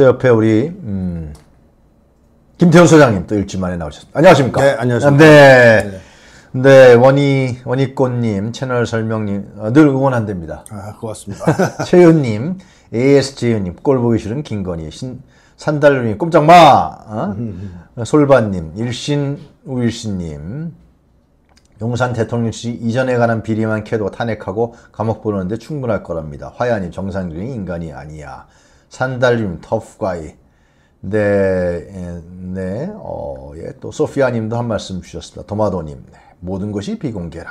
제 옆에 우리 음, 김태훈 소장님 또 일주일 만에 나오셨습니다. 안녕하십니까? 네, 안녕하십니까. 네. 네, 원희 원희꽃님 채널 설명님 어, 늘 응원한답니다. 아, 고맙습니다. 최윤님, ASJ윤님, 꼴 보기 싫은 김건희, 신, 산달님이 꼼짝 마! 어? 솔바님, 일신 우일신님, 용산 대통령실 이전에 관한 비리만 캐도 탄핵하고 감옥 보내는데 충분할 거랍니다. 화야님, 정상적인 인간이 아니야. 산달님, 터프가이. 네, 예, 네, 어, 예, 또 소피아님도 한 말씀 주셨습니다. 도마도님, 네, 모든 것이 비공개라.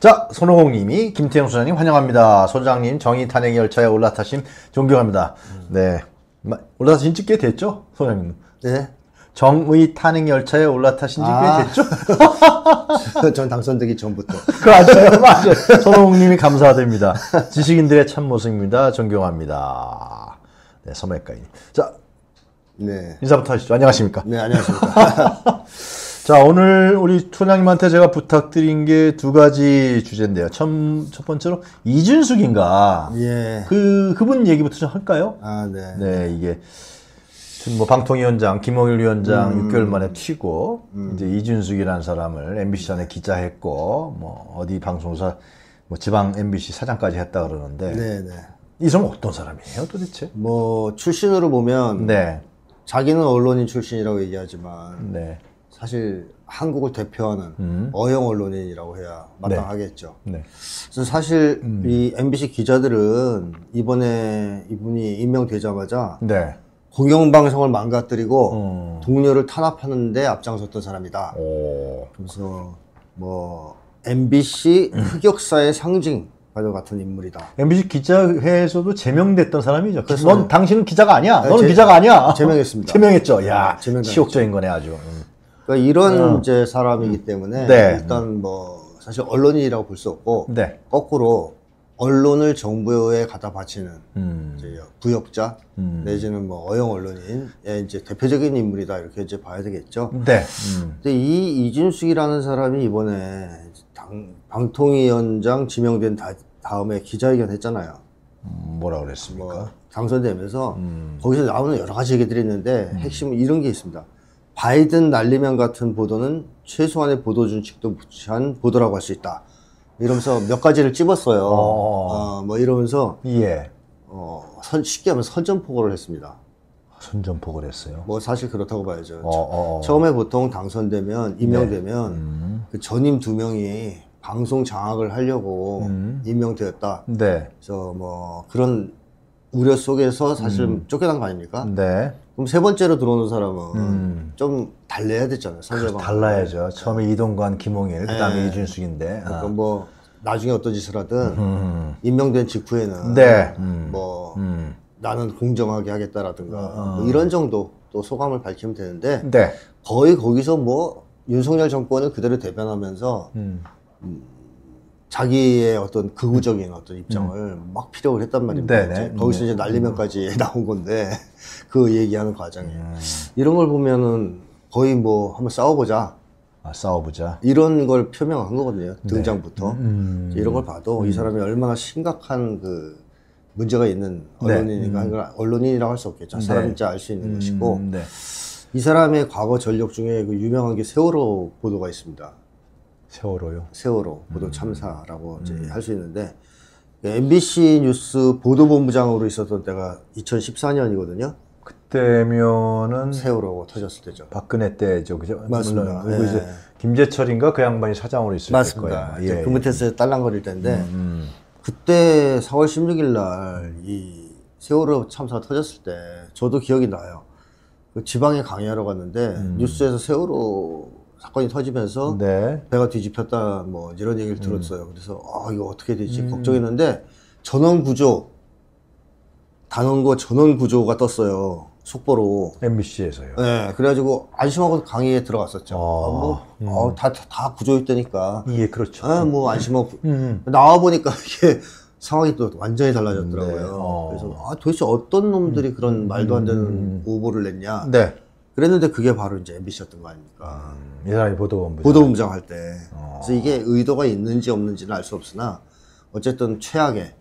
자, 손호공님이 김태형 소장님 환영합니다. 소장님 정의 탄핵 열차에 올라타심 존경합니다. 네, 마- 올라타신 지 꽤 됐죠, 소장님? 네. 정의 탄핵 열차에 올라타신 지꽤 아. 됐죠? 전 당선되기 전부터. 그 맞아요, 맞아요. 손호공님이 감사드립니다. 지식인들의 참모습입니다. 존경합니다. 네, 서매가인. 자, 네. 인사부터 하시죠. 안녕하십니까? 네, 안녕하십니까. 자, 오늘 우리 투장님한테 제가 부탁드린 게 두 가지 주제인데요. 첫, 첫 번째로 이준숙인가? 예. 그, 그분 얘기부터 좀 할까요? 아, 네. 네, 이게 뭐 방통위원장 김홍일 위원장 6개월 만에 튀고 이제 이준숙이라는 사람을 MBC 안에 기자했고 뭐 어디 방송사 뭐 지방 MBC 사장까지 했다 그러는데 네, 네. 이 사람은 어떤 사람이에요, 도대체? 뭐, 출신으로 보면, 네, 자기는 언론인 출신이라고 얘기하지만, 네, 사실 한국을 대표하는 음. 어영 언론인이라고 해야 마땅하겠죠. 네, 그래서 사실 음. 이 MBC 기자들은 이번에 이분이 임명되자마자 네. 공영방송을 망가뜨리고 음. 동료를 탄압하는데 앞장섰던 사람이다. 오, 그래서 뭐 MBC 음. 흑역사의 상징 과 같은 인물이다. MBC 기자회에서도 제명됐던 사람이죠. 그래서- 넌 당신은 기자가 아니야. 네, 너는 제- 기자가 아니야. 제명했습니다. 제명했죠. 야, 네. 치욕적인 거네 아주. 음. 그러니까 이런 이제 사람이기 때문에 네. 일단 뭐 사실 언론인이라고 볼 수 없고 네. 거꾸로 언론을 정부에 갖다 바치는 음. 이제 부역자 음. 내지는 뭐 어영 언론인의 이제 대표적인 인물이다 이렇게 이제 봐야 되겠죠. 네. 음. 근데 이 이진숙이라는 사람이 이번에 당, 방통위원장 지명된 다, 다음에 기자회견 했잖아요. 음, 뭐라 그랬습니까? 뭐 당선되면서 음. 거기서 나오는 여러 가지 얘기들이 있는데 핵심은 이런 게 있습니다. 바이든 날리면 같은 보도는 최소한의 보도 준칙도 무시한 보도라고 할 수 있다. 이러면서 몇 가지를 찝었어요. 어. 어, 뭐 이러면서 예. 어, 선, 쉽게 하면 선전포고를 했습니다. 선전포고를 했어요. 뭐 사실 그렇다고 봐야죠. 어, 어, 어. 처음에 보통 당선되면 임명되면 음. 그 전임 두 명이 방송 장악을 하려고 음. 임명되었다. 네. 그래서 뭐 그런 우려 속에서 사실 음. 쫓겨난 거 아닙니까? 네. 그럼 세 번째로 들어오는 사람은 음. 좀 달래야 됐잖아요. 상대방. 달라야죠. 처음에 이동관, 김홍일, 그다음에 네. 이준숙인데. 그러니까 아. 뭐 나중에 어떤 짓을 하든 음. 임명된 직후에는 네. 음. 뭐 음. 나는 공정하게 하겠다라든가 어. 뭐 이런 정도 또 소감을 밝히면 되는데 네. 거의 거기서 뭐 윤석열 정권을 그대로 대변하면서 음. 자기의 어떤 극우적인 어떤 입장을 막 피력을 했단 말입니다. 네네. 이제 거기서 네. 이제 날리면까지 나온 건데 그 얘기하는 과정에 음. 이런 걸 보면은 거의 뭐 한번 싸워보자 아, 싸워보자. 이런 걸 표명한 거거든요. 등장부터 음. 이제 이런 걸 봐도 이 사람이 얼마나 심각한 그 문제가 있는 네. 언론인인가 이걸 언론인이라고 할 수 없겠죠. 네. 사람인지 알 수 있는 것이고 음, 네. 이 사람의 과거 전력 중에 그 유명한 게 세월호 보도가 있습니다. 세월호요. 세월호 보도 음. 참사라고 이제 할 수 있는데 MBC 뉴스 보도본부장으로 있었던 때가 2014년이거든요. 그때면은 세월호 터졌을 때죠. 박근혜 때죠, 그죠? 맞습니다. 물론 그리고 예. 이제 김재철인가 그 양반이 사장으로 있을 맞습니다. 거예요. 이제 그 밑에서 딸랑거릴 때인데 음. 그때 4월 16일 날 이 세월호 참사가 터졌을 때 저도 기억이 나요. 그 지방에 강의하러 갔는데 뉴스에서 세월호 사건이 터지면서 네. 배가 뒤집혔다 뭐 이런 얘기를 들었어요. 그래서 아 이거 어떻게 되지 걱정했는데 전원 구조 단원고 전원 구조가 떴어요. 속보로. MBC에서요. 네, 그래가지고 안심하고 강의에 들어갔었죠. 어, 아, 뭐, 어, 다, 다, 다 구조했다니까. 예, 그렇죠. 아, 뭐 안심하고 음. 나와 보니까 이게 상황이 또 완전히 달라졌더라고요. 네, 어. 그래서 아, 도대체 어떤 놈들이 그런 말도 안 되는 오보를 냈냐. 네. 그랬는데 그게 바로 이제 MBC였던 거 아닙니까? 이 사람이 보도본부. 보도본부장 할 때. 어. 그래서 이게 의도가 있는지 없는지는 알 수 없으나 어쨌든 최악의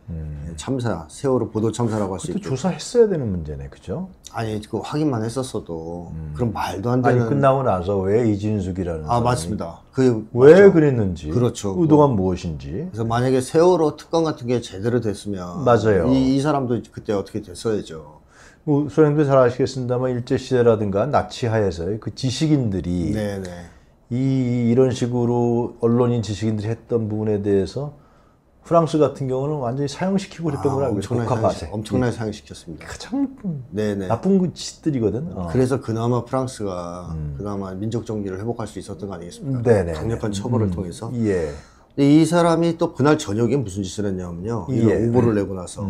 참사, 세월호 보도 참사라고 할수또 있죠. 조사했어야 되는 문제네, 그죠? 아니 그 확인만 했었어도 그럼 말도 안 아니 되는. 끝나고 나서 왜 이진숙이라는 아 맞습니다. 그 왜. 그랬는지 그렇죠. 의도가 무엇인지 그래서 만약에 세월호 특검 같은 게 제대로 됐으면 맞아요. 이, 이 사람도 그때 어떻게 됐어야죠. 뭐, 소장님도 잘 아시겠습니다만 일제 시대라든가 나치 하에서의 그 지식인들이 네네. 이 이런 식으로 언론인 지식인들이 했던 부분에 대해서 프랑스 같은 경우는 완전히 사용시키고 그랬던 걸 알고 있어요. 사용시. 엄청나게 사용시켰습니다. 참 네네. 나쁜 그 짓들이거든. 어. 그래서 그나마 프랑스가 그나마 민족 정기를 회복할 수 있었던 거 아니겠습니까? 음. 네네. 강력한 처벌을 통해서. 예. 이 사람이 또 그날 저녁에 무슨 짓을 했냐면요. 예. 오보를 내고 나서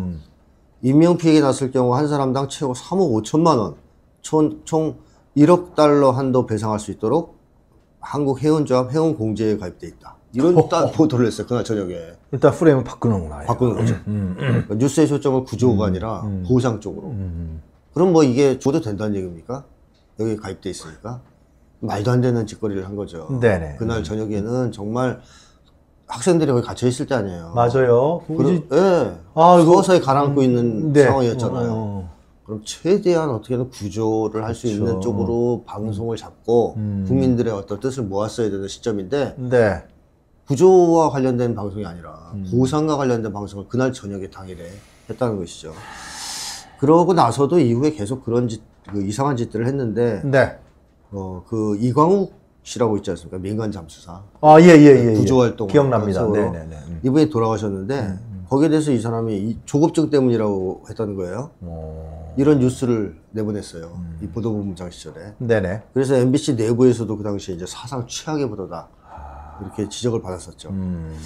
인명피해가 났을 경우 한 사람당 최고 3억 5천만 원, 총, 총 1억 달러 한도 배상할 수 있도록 한국 해운조합 해운공제에 가입돼 있다. 이런 딱 보도를 했어요. 그날 저녁에. 일단 프레임을 바꾸는구나. 바꾸는 거죠. 음, 그러니까 뉴스의 초점을 구조가 아니라 보상 쪽으로. 음, 그럼 뭐 이게 줘도 된다는 얘기입니까? 여기 가입돼 있으니까. 말도 안 되는 짓거리를 한 거죠. 네네. 그날 저녁에는 정말 학생들이 거기 갇혀 있을 때 아니에요. 맞아요. 그럼, 예. 아, 이거- 서서히 가라앉고 있는 네. 상황이었잖아요. 어, 그럼 최대한 어떻게든 구조를 할 수. 있는 쪽으로 방송을 잡고 음. 국민들의 어떤 뜻을 모았어야 되는 시점인데 네. 구조와 관련된 방송이 아니라 음. 보상과 관련된 방송을 그날 저녁에 당일에 했다는 것이죠. 그러고 나서도 이후에 계속 그런 짓, 그 이상한 짓들을 했는데 네. 어, 그 이광욱 씨라고 있지 않습니까? 민간 잠수사. 아, 예, 예, 예. 예. 구조 활동 기억납니다. 세월호. 네, 네, 네. 음. 이분이 돌아가셨는데 거기에 대해서 이 사람이 이 조급증 때문이라고 했다는 거예요. 어, 이런 뉴스를 내보냈어요. 음. 이 보도본부장 시절에. 네, 네. 그래서 MBC 내부에서도 그 당시에 이제 사상 최악의 보도다. 이렇게 지적을 받았었죠. 음.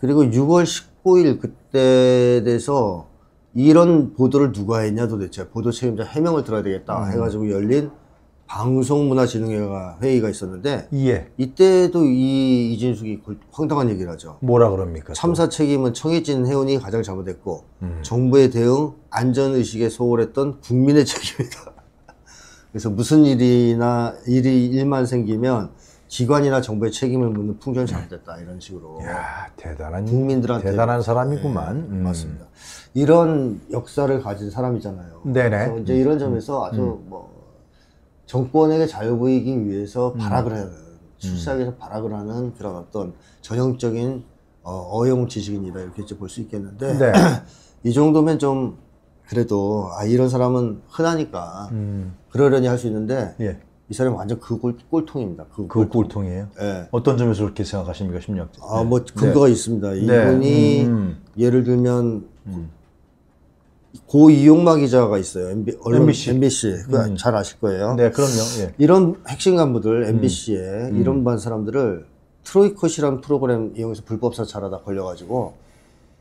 그리고 6월 19일 그때 돼서 이런 보도를 누가 했냐 도대체 보도 책임자 해명을 들어야 되겠다 음. 해가지고 열린 방송문화진흥회가 회의가 있었는데 예. 이때도 이 이진숙이 골- 황당한 얘기를 하죠. 뭐라 그럽니까? 또? 참사 책임은 청해진 해운이 가장 잘못했고 음. 정부의 대응 안전 의식에 소홀했던 국민의 책임이다. 그래서 무슨 일이나 일이 일만 생기면 기관이나 정부의 책임을 묻는 풍경이 잘못됐다 이런 식으로 야, 대단한 국민들한테 대단한 사람이구만. 음. 맞습니다. 이런 역사를 가진 사람이잖아요. 네네. 그래서 이제 이런 점에서 아주 뭐 정권에게 잘 보이기 위해서 음. 발악을 하는 출사에서 발악을 하는 그런 어떤 전형적인 어, 어용 지식인이다 이렇게 볼 수 있겠는데 네. 이 정도면 좀 그래도 아 이런 사람은 흔하니까 음. 그러려니 할 수 있는데 예. 이 사람이 완전 그 꼴, 꼴통입니다. 그, 그 꼴통 이에요. 예. 어떤 점에서 그렇게 생각하십니까, 심리학 아, 뭐 근거가 있습니다. 네. 이분이 음. 예를 들면 고 이용마 기자가 있어요. MB, 언론, MBC. MBC. 그거 잘 아실 거예요. 네, 그럼요. 예. 이런 핵심 간부들 음. MBC에 이런 반 사람들을 트로이컷이라는 프로그램 이용해서 불법 사찰하다 걸려가지고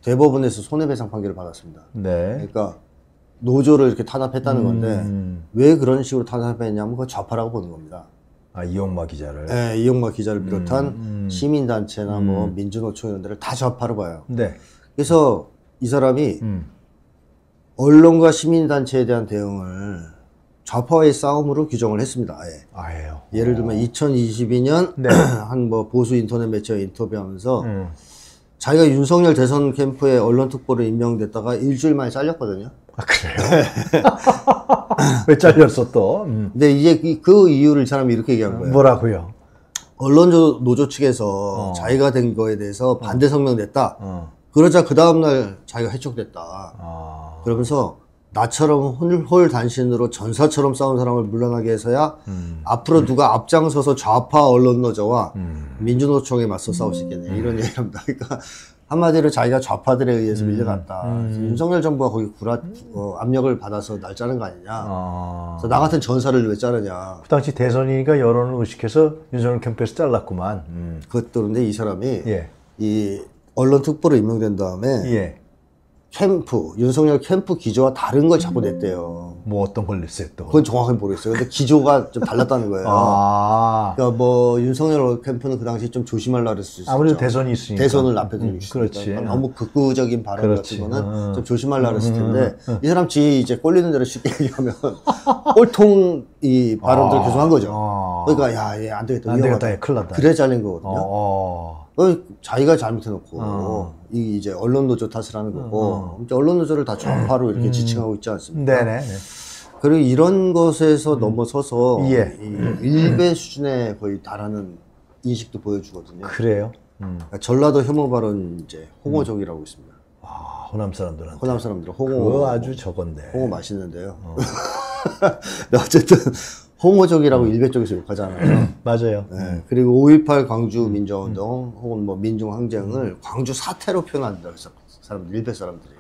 대법원에서 손해배상 판결을 받았습니다. 네. 그러니까 노조를 이렇게 탄압했다는 건데 음. 왜 그런 식으로 탄압했냐면 그거 좌파라고 보는 겁니다. 아, 이용마 기자를. 예, 이용마 기자를 비롯한 음. 시민단체나 뭐 민주노총 이런 데를 다 좌파로 봐요. 네. 그래서 이 사람이 음. 언론과 시민단체에 대한 대응을 좌파와의 싸움으로 규정을 했습니다. 아예. 아예요. 예를 들면 2022년 네. 한뭐 보수 인터넷 매체와 인터뷰하면서 음. 자기가 윤석열 대선 캠프에 언론 특보로 임명됐다가 일주일 만에 잘렸거든요. 아, 그래요? 왜 잘렸어 또? 음. 근데 이제 이- 그 이유를 이 사람이 이렇게 얘기한 거예요. 뭐라고요? 언론 조- 노조 측에서 자기가 된 거에 대해서 반대 성명 냈다. 어. 그러자 그 다음날 자기가 해촉됐다. 아. 그러면서 나처럼 홀 단신으로 전사처럼 싸운 사람을 물러나게 해서야 음. 앞으로 누가 앞장서서 좌파 언론 노조와 음. 민주노총에 맞서 싸울 수 있겠네 이런 얘기를 합니다. 그러니까 한마디로 자기가 좌파들에 의해서 음. 밀려났다. 그래서 윤석열 정부가 거기 구라 어, 압력을 받아서 날 자른 거 아니냐. 아. 그래서 나 같은 전사를 왜 자르냐. 그 당시 대선이니까 여론을 의식해서 윤석열 캠프에서 잘랐구만. 음. 그것도 그런데 이 사람이 예. 이 언론 특보로 임명된 다음에 예. 캠프 윤석열 캠프 기조와 다른 걸 자꾸 냈대요. 뭐 어떤 걸 냈어요 또? 그건 정확하게 모르겠어요. 근데 기조가 좀 달랐다는 거예요. 아. 그러니까 뭐 윤석열 캠프는 그 당시 좀 조심하려 그랬을 수 있죠. 아무래도 대선이 있으니까. 대선을 앞에 두고 음, 그렇지. 그러니까 너무 극구적인 발언 그렇지. 같은 거는 음. 좀 조심하려 그랬을 텐데 이 사람 지 이제 꼴리는 대로 쉽게 얘기하면 꼴통 이 발언들 을 계속 한 거죠. 아. 그러니까 야, 얘안 되겠다. 안. 되겠다. 얘 큰일 났다. 그래 잘린 거거든요. 어. 어, 자기가 잘못해놓고 어. 이 이제 언론 노조 탓을 하는 거고 이제 언론 노조를 다 좌파로 이렇게 지칭하고 있지 않습니까? 음. 네네. 네. 그리고 이런 것에서 넘어서서 예. 이 일배 수준에 거의 달하는 인식도 보여주거든요. 그래요. 음. 그러니까 전라도 혐오 발언 이제 홍어족이라고 있습니다. 아, 호남 사람들한테. 호남 사람들은 홍어 그거 아주 저건데. 홍어 맛있는데요. 근데 어쨌든 홍어족이라고 음. 일베 쪽에서 욕하잖아요. 맞아요. 네, 그리고 5.18 광주 민주운동 혹은 뭐 민중항쟁을 광주 사태로 표현한다 그래서 사람들 일베 사람들이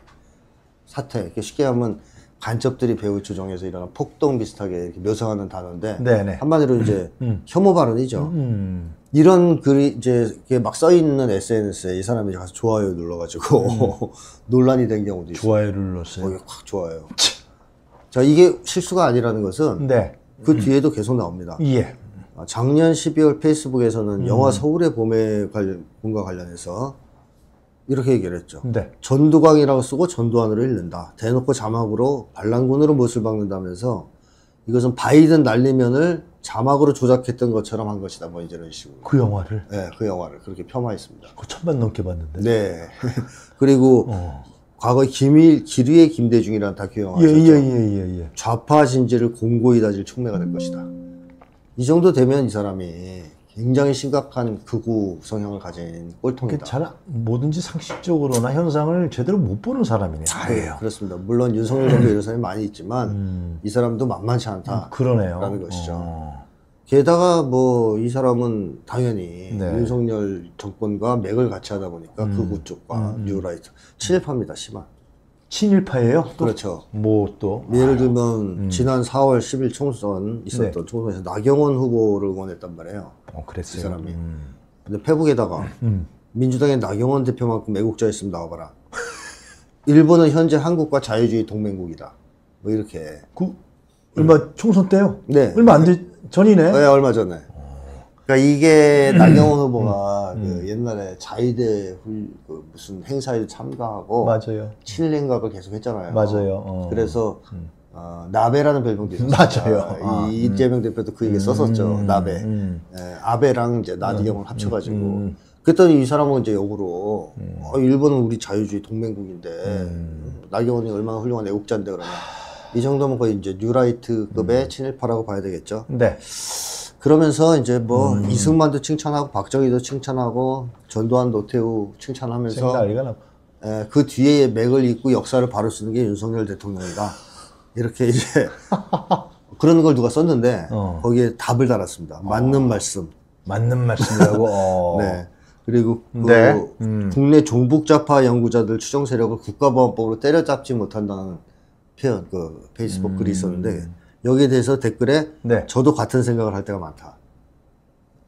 사태 이렇게 쉽게 하면 간첩들이 배후 조정해서 일어난 폭동 비슷하게 이렇게 묘사하는 단어인데 네네. 한마디로 이제 혐오 발언이죠. 음. 이런 글이 이제 막 써 있는 SNS에 이 사람이 가서 좋아요 눌러가지고 논란이 된 경우도 있어요. 좋아요를 눌렀어요. 거기 확 좋아요. 자 이게 실수가 아니라는 것은 네. 그 뒤에도 계속 나옵니다. 예. 아, 작년 12월 페이스북에서는 영화 서울의 봄에 관련, 봄과 관련해서 이렇게 얘기를 했죠. 네. 전두광이라고 쓰고 전두환으로 읽는다. 대놓고 자막으로 반란군으로 못을 박는다면서 이것은 바이든 날리면을 자막으로 조작했던 것처럼 한 것이다. 뭐 이런 식으로. 그 영화를 네, 그 영화를 그렇게 폄하했습니다. 그 천만 넘게 봤는데. 네. 그리고 어. 과거 기밀 기류의 김대중이라는 다큐 영화 예. 예, 예, 예, 예. 좌파 진지를 공고히 다질 촉매가 될 것이다. 이 정도 되면 이 사람이 굉장히 심각한 극우 성향을 가진 꼴통이다. 잘 뭐든지 상식적으로나 현상을 제대로 못 보는 사람이네. 네, 그렇습니다. 물론 윤석열 정도 이런 사람이 많이 있지만 음. 이 사람도 만만치 않다. 그러네요. 라는 것이죠. 어. 게다가 뭐 이 사람은 당연히 네. 윤석열 정권과 맥을 같이 하다 보니까 음. 극우 쪽과 뉴라이트 친일파입니다. 심한. 친일파예요? 또? 그렇죠. 뭐 또? 예를 들면 음. 지난 4월 10일 총선 있었던 네. 총선에서 나경원 후보를 응원했단 말이에요. 어, 그랬어요. 이 사람이. 음. 근데 페북에다가 음. 민주당의 나경원 대표만큼 애국자였으면 나와봐라. 일본은 현재 한국과 자유주의 동맹국이다. 뭐 이렇게. 그 얼마 총선 때요? 네. 얼마 안 돼, 전이네. 네, 얼마 전에. 그러니까 이게 나경원 후보가 그 옛날에 자위대 훌, 그 무슨 행사에 참가하고 맞아요. 친일행각을 계속 했잖아요. 맞아요. 어. 그래서 어, 나베라는 별명도 있었어요. 맞아요. 아, 이 이재명 대표도 그 얘기 썼었죠. 나베. 음. 예, 아베랑 이제 나경원 합쳐가지고. 음. 그랬더니 이 사람은 이제 역으로 어, 일본은 우리 자유주의 동맹국인데 음. 나경원이 얼마나 훌륭한 애국자인데 그러냐. 이 정도면 거의 이제 뉴라이트급의 음. 친일파라고 봐야 되겠죠. 네. 그러면서 이제 뭐 음. 이승만도 칭찬하고 박정희도 칭찬하고 전두환 노태우 칭찬하면서. 에, 그 뒤에 맥을 잇고 역사를 바로 쓰는 게 윤석열 대통령이다. 이렇게 이제 그런 걸 누가 썼는데 어. 거기에 답을 달았습니다. 맞는 말씀. 맞는 말씀이라고. 어. 네. 그리고 그 네. 음. 국내 종북좌파 연구자들 추정 세력을 국가보안법으로 때려잡지 못한다는 표현, 그 페이스북 글이 있었는데 여기에 대해서 댓글에 음. 네. 저도 같은 생각을 할 때가 많다.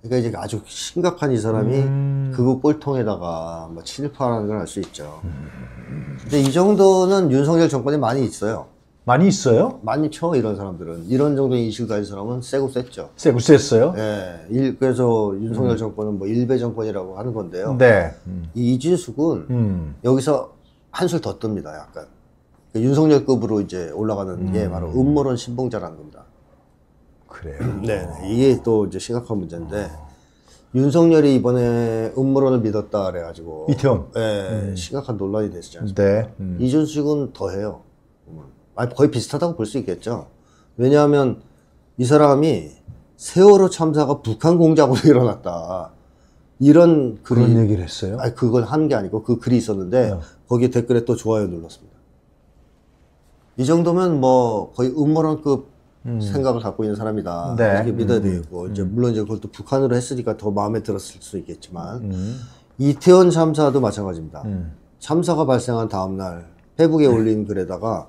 그러니까 이제 아주 심각한 이 사람이 음. 극우 꼴통에다가 뭐 친일파라는 걸 알 수 있죠. 근데 이 정도는 윤석열 정권에 많이 있어요. 많이 있어요? 많이 쳐 이런 사람들은 이런 정도의 인식을 가진 사람은 세고 셌죠. 세고 셌어요? 예, 일- 그래서 윤석열 정권은 뭐 일배 정권이라고 하는 건데요. 네. 음. 이 이진숙은 음. 여기서 한술 더 뜹니다, 약간. 그 윤석열급으로 이제 올라가는 게 바로 음모론 신봉자라는 겁니다. 그래요. 네, 이게 또 이제 심각한 문제인데 윤석열이 이번에 음모론을 믿었다 그래가지고 이태원. 예, 심각한 논란이 됐지 않습니까? 네. 음. 이준식은 더해요. 아니, 거의 비슷하다고 볼 수 있겠죠. 왜냐하면 이 사람이 세월호 참사가 북한 공작으로 일어났다. 이런 글이 그런 얘기를 했어요? 아니 그건 한게 아니고 그 글이 있었는데 네. 거기에 댓글에 또 좋아요 눌렀습니다. 이 정도면 뭐 거의 음모론급 생각을 갖고 있는 사람이다. 네. 이렇게 믿어야 되겠고 이제 물론 이제 그것도 북한으로 했으니까 더 마음에 들었을 수 있겠지만 음. 이태원 참사도 마찬가지입니다. 음. 참사가 발생한 다음 날 페북에 올린 글에다가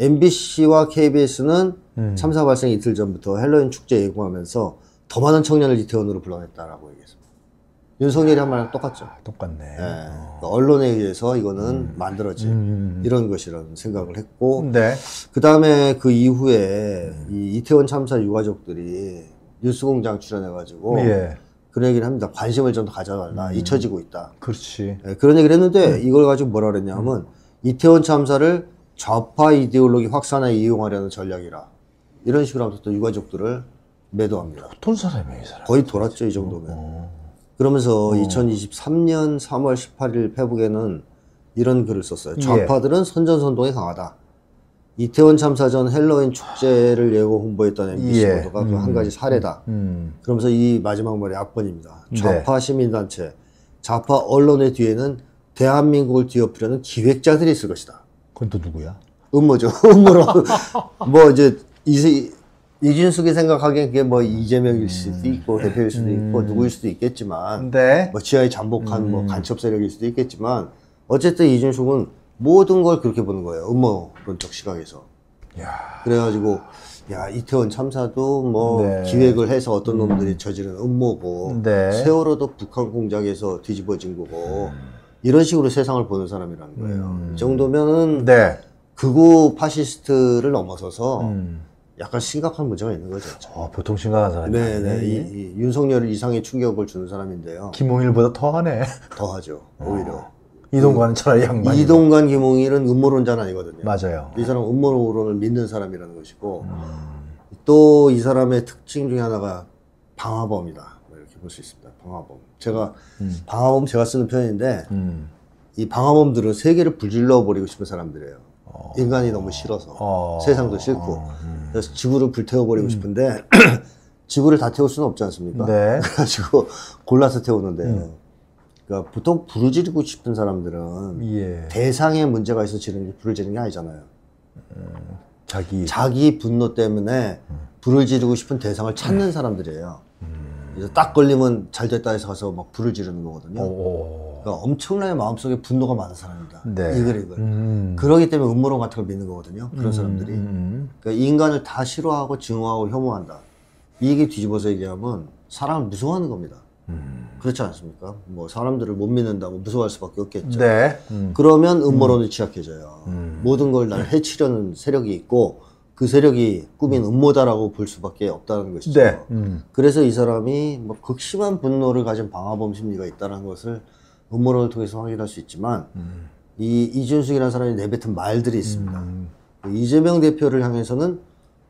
MBC와 KBS는 음. 참사 발생 이틀 전부터 헬로윈 축제 예고하면서 더 많은 청년을 이태원으로 불러냈다라고 얘기했습니다. 윤석열이 한 말랑 똑같죠. 똑같네. 예. 그러니까 언론에 의해서 이거는 만들어진 음. 이런 것이라는 생각을 했고 네. 그 다음에 그 이후에 이 이태원 참사 유가족들이 뉴스공장 출연해가지고 예. 그런 얘기를 합니다. 관심을 좀더 가져달라. 잊혀지고 있다. 그렇지. 예, 그런 얘기를 했는데 이걸 가지고 뭐라 그랬냐면 이태원 참사를 좌파 이데올로기 확산에 이용하려는 전략이라 이런 식으로 하면서 또 유가족들을 매도합니다. 어떤 사람이에요, 이 사람? 거의 돌았죠, 이 정도면. 그러면서 2023년 3월 18일 페북에는 이런 글을 썼어요. 좌파들은 선전선동에 강하다. 이태원 참사 전 헬로윈 축제를 예고 홍보했던 MBC 예. 보도가 그한 가지 사례다. 음. 그러면서 이 마지막 말이 악번입니다. 좌파 시민단체, 좌파 언론의 뒤에는 대한민국을 뒤엎으려는 기획자들이 있을 것이다. 그건 또 누구야? 음모죠. 음모로. 뭐 이제 이세, 이준숙이 생각하기엔 그게 뭐 이재명일 수도 있고 대표일 수도 있고 누구일 수도 있겠지만 네. 뭐 지하에 잠복한 뭐 간첩 세력일 수도 있겠지만 어쨌든 이준숙은 모든 걸 그렇게 보는 거예요. 음모론적 시각에서. 야. 그래가지고 야 이태원 참사도 뭐 네. 기획을 해서 어떤 놈들이 저지른 음모고 네. 세월호도 북한 공작에서 뒤집어진 거고 이런 식으로 세상을 보는 사람이라는 거예요. 이 정도면은 네. 극우 파시스트를 넘어서서 음. 약간 심각한 문제가 있는 거죠. 어, 보통 심각한 사람이 네네 이, 이 윤석열 이상의 충격을 주는 사람인데요. 김홍일보다 더하네. 더하죠 오히려 이동관은 차라리 양반이. 이동관 김홍일은 음모론자는 아니거든요. 맞아요. 이 사람 은 음모론을 믿는 사람이라는 것이고 또이 사람의 특징 중에 하나가 방화범이다 뭐 이렇게 볼 수 있습니다. 방화범. 제가 방화범 제가 쓰는 표현인데 음. 이 방화범들은 세계를 불질러 버리고 싶은 사람들이에요. 인간이 너무 싫어서 어. 세상도 싫고 그래서 지구를 불태워 버리고 싶은데 지구를 다 태울 수는 없지 않습니까? 네. 그래가지고 골라서 태우는데 그러니까 보통 불을 지르고 싶은 사람들은 예. 대상에 문제가 있어 지르는 게 불을 지르는 게 아니잖아요. 자기. 자기 분노 때문에 불을 지르고 싶은 대상을 찾는 사람들이에요. 그래서 딱 걸리면 잘 됐다 해서 가서 막 불을 지르는 거거든요. 오. 그러니까 엄청나게 마음속에 분노가 많은 사람입니다. 네. 이글 이글. 음. 그러기 때문에 음모론 같은 걸 믿는 거거든요. 그런 사람들이. 음. 그러니까 인간을 다 싫어하고 증오하고 혐오한다. 이 얘기 뒤집어서 얘기하면 사람을 무서워하는 겁니다. 음. 그렇지 않습니까? 뭐 사람들을 못 믿는다고 무서워할 수밖에 없겠죠. 네. 음. 그러면 음모론이 취약해져요. 모든 걸 날 해치려는 세력이 있고 그 세력이 꾸민 음모다라고 볼 수밖에 없다는 것이죠. 네. 음. 그래서 이 사람이 뭐 극심한 분노를 가진 방화범 심리가 있다는 것을 음모론을 통해서 확인할 수 있지만 이 이준숙이라는 사람이 내뱉은 말들이 있습니다. 그 이재명 대표를 향해서는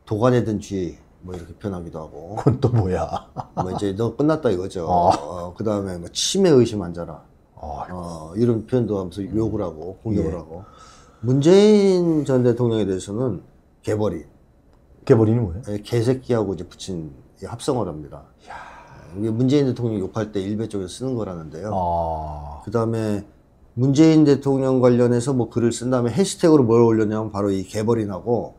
도관에 든 쥐, 뭐 이렇게 표현하기도 하고, 그건 또 뭐야? 뭐 이제 너 끝났다 이거죠. 어, 그 다음에 뭐 치매 의심 환자라, 어, 어, 이런 표현도 하면서 욕을 하고 공격을 하고, 문재인 전 대통령에 대해서는 개버리, 개버리는 뭐예요? 예, 개새끼하고 이제 붙인 합니다. 이게 문재인 대통령 욕할 때 일베 쪽에서 쓰는 거라는데요. 아. 그 다음에 문재인 대통령 관련해서 뭐 글을 쓴 다음에 해시태그로 뭘 올렸냐면 바로 이 개벌이나고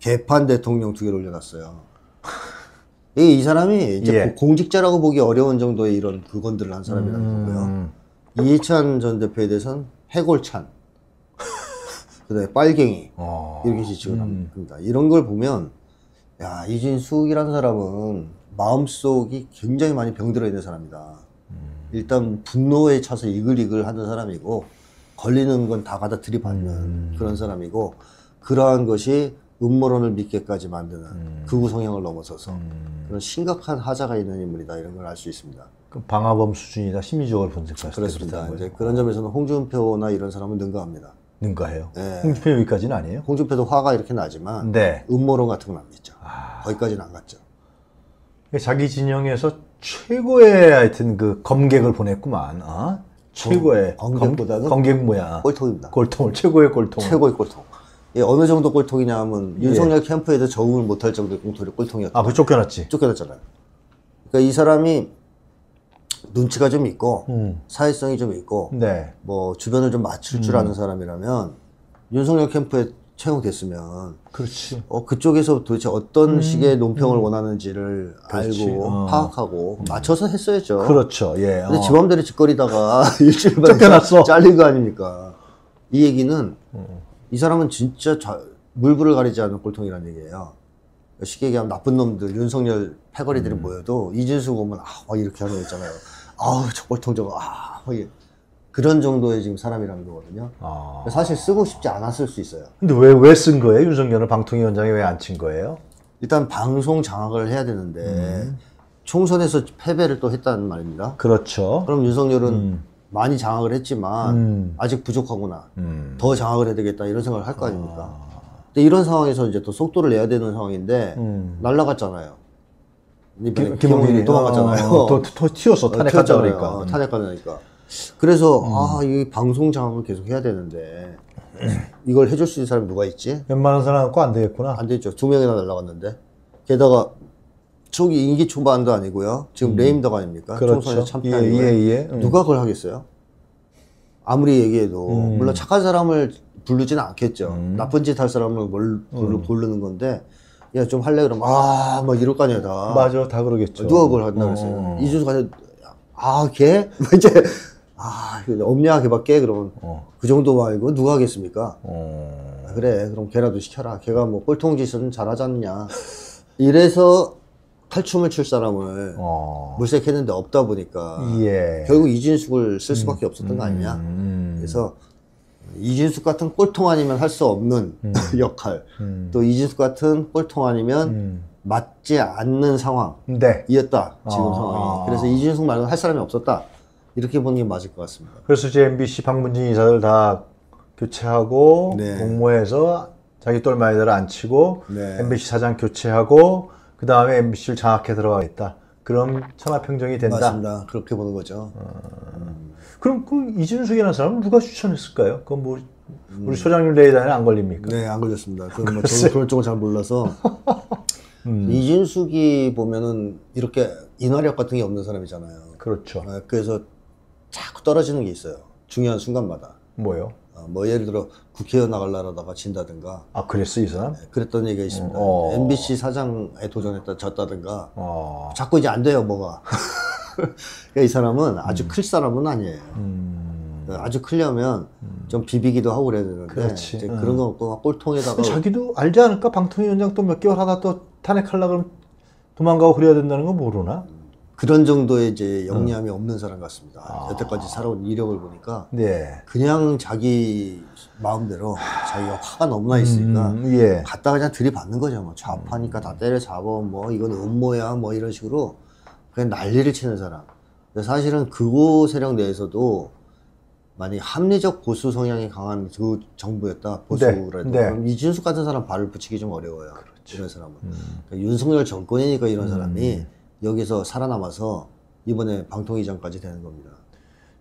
개판 대통령 두 개를 올려놨어요. 이, 이 사람이 이제 예. 고- 공직자라고 보기 어려운 정도의 이런 불건들을 한 사람이라는 거고요. 음. 이해찬 전 대표에 대해서는 해골찬, 그다음에 빨갱이 어. 이렇게 지칭을 합니다. 이런 걸 보면 야 이진숙이라는 사람은 마음속이 굉장히 많이 병들어 있는 사람이다. 일단 분노에 차서 이글이글 하는 사람이고 걸리는 건다 갖다 들이받는 그런 사람이고 그러한 것이 음모론을 믿게까지 만드는 극우 성향을 넘어서서 그런 심각한 하자가 있는 인물이다 이런 걸 알 수 있습니다. 그 방화범 수준이다 심리적으로 분석할 때 그렇습니다. 이제 그런 점에서는 홍준표나 이런 사람은 능가합니다. 능가해요. 네. 홍준표 여기까지는 아니에요? 홍준표도 화가 이렇게 나지만 네. 음모론 같은 건 안 믿죠. 거기까지는 안 갔죠. 자기 진영에서 최고의 하여튼 그 검객을 보냈구만. 어? 최고의 검객보다는 검, 객 뭐야? 꼴통입니다. 골통을 최고의 골통을. 최고의 꼴통. 예, 어느 정도 꼴통이냐 하면 윤석열 캠프에도 적응을 못할 정도의 꼴통이 꼴통이었다. 아, 그 쫓겨났지. 쫓겨났잖아요. 그러니까 이 사람이 눈치가 좀 있고 음. 사회성이 좀 있고 네. 뭐 주변을 좀 맞출 줄 아는 사람이라면 윤석열 캠프에 채용됐으면 그렇지. 어, 그쪽에서 도대체 어떤 식의 논평을 원하는지를 그렇지. 알고 어. 파악하고 맞춰서 했어야죠. 그렇죠. 예. 근데 어. 지 맘대로 짓거리다가 일주일 만에 쫓겨났어. 잘린 거 아닙니까? 이 얘기는 어. 이 사람은 진짜 자- 물불을 가리지 않는 꼴통이라는 얘기예요. 쉽게 얘기하면 나쁜 놈들, 윤석열 패거리들이 음. 모여도 이준수 오면 아, 막 이렇게 하는 거 있잖아요. 아우, 저 꼴통 저거, 아, 막 이게. 그런 정도의 지금 사람이라는 거거든요. 아. 사실 쓰고 싶지 않았을 수 있어요. 근데 왜 왜 쓴 거예요? 윤석열을 방통위원장에 왜 안 친 거예요? 일단 방송 장악을 해야 되는데 음. 총선에서 패배를 또 했다는 말입니다. 그렇죠. 그럼 윤석열은 많이 장악을 했지만 음. 아직 부족하구나. 음. 더 장악을 해야 되겠다 이런 생각을 할 거 아닙니까? 근데 이런 상황에서 이제 또 속도를 내야 되는 상황인데 음. 날라갔잖아요. 이번에 김- 김홍일이 김홍일이 도망갔잖아요. 어, 또, 또 튀었어. 탄핵하자 튀었잖아요. 그러니까. 어, 탄핵하니까. 그래서 아, 이 방송 장악을 계속 해야 되는데 이걸 해줄 수 있는 사람이 누가 있지? 웬만한 사람 갖고 안 되겠구나. 안 되죠. 두 명이나 날라갔는데. 게다가 초기 임기 초반도 아니고요. 지금 레임덕 아닙니까? 음. 그렇죠. 총선에 예, 참패한 예, 거예요. 예. 음. 누가 그걸 하겠어요? 아무리 얘기해도 물론 착한 사람을 부르지는 않겠죠. 음. 나쁜 짓 할 사람을 뭘 부르, 부르는 건데 야 좀 할래 그러면 아막 이럴 거 아니야 다. 맞아, 다 그러겠죠. 누가 그걸 한다 어, 그랬어요. 어, 이준수 가서 아 걔? 뭐 이제 아 없냐 걔밖에 그러면 어. 그 정도 말고 누가 하겠습니까? 어. 아, 그래 그럼 걔라도 시켜라 걔가 뭐 꼴통 짓은 잘하지 않냐 이래서 탈춤을 출 사람을 어. 물색했는데 없다 보니까 예. 결국 이진숙을 쓸 수밖에 없었던 거 아니냐 음. 그래서 이진숙 같은 꼴통 아니면 할 수 없는 역할 음. 또 이진숙 같은 꼴통 아니면 맞지 않는 상황이었다 네. 지금 아. 상황이 그래서 이진숙 말고는 할 사람이 없었다 이렇게 보는 게 맞을 것 같습니다 그래서 이제 MBC 방문진 이사들 다 교체하고 네. 공모해서 자기 똘마니들 앉히고 네. MBC 사장 교체하고 그 다음에 MBC를 장악해 들어가겠다. 그럼 천하평정이 된다. 맞습니다 그렇게 보는 거죠 그럼 그 이준석이라는 사람은 누가 추천했을까요? 그건 뭐 우리 소장님 레이더에는 안 걸립니까? 네, 안 걸렸습니다. 그건 뭐. 저는 그런 쪽은 잘 몰라서. 음. 이진숙이 보면은 이렇게 인화력 같은 게 없는 사람이잖아요. 그렇죠. 어, 그래서 자꾸 떨어지는 게 있어요. 중요한 순간마다. 뭐요? 어, 뭐 예를 들어 국회의원 나가려다가 진다든가 아 그랬어 이 사람? 네, 그랬던 얘기가 있습니다. 어. MBC 사장에 도전했다 졌다든가 어. 자꾸 이제 안 돼요 뭐가. 그러니까 이 사람은 아주 클 사람은 아니에요. 음. 아주 크려면 좀 비비기도 하고 그래야 되는데 그렇지. 이제 응. 그런 거 없고 막 꼴통에다가 자기도 알지 않을까? 방통위원장 또 몇 개월 하다 또 탄핵하려 그러면 도망가고 그래야 된다는 거 모르나? 그런 정도의 이제 영리함이 없는 사람 같습니다. 여태까지 살아온 이력을 보니까 네. 그냥 자기 마음대로 자기가 화가 너무나 있으니까 음, 예. 갖다 그냥 들이받는 거죠. 뭐 좌파니까 다 때려잡아 뭐 이건 음모야 뭐 이런 식으로 그냥 난리를 치는 사람. 근데 사실은 그곳 세력 내에서도 만약 합리적 보수 성향이 강한 그 정부였다 네, 네. 그럼 이준숙 같은 사람 발을 붙이기 좀 어려워요. 이런 사람은 그러니까 윤석열 정권이니까 이런 사람이 여기서 살아남아서 이번에 방통위장까지 되는 겁니다.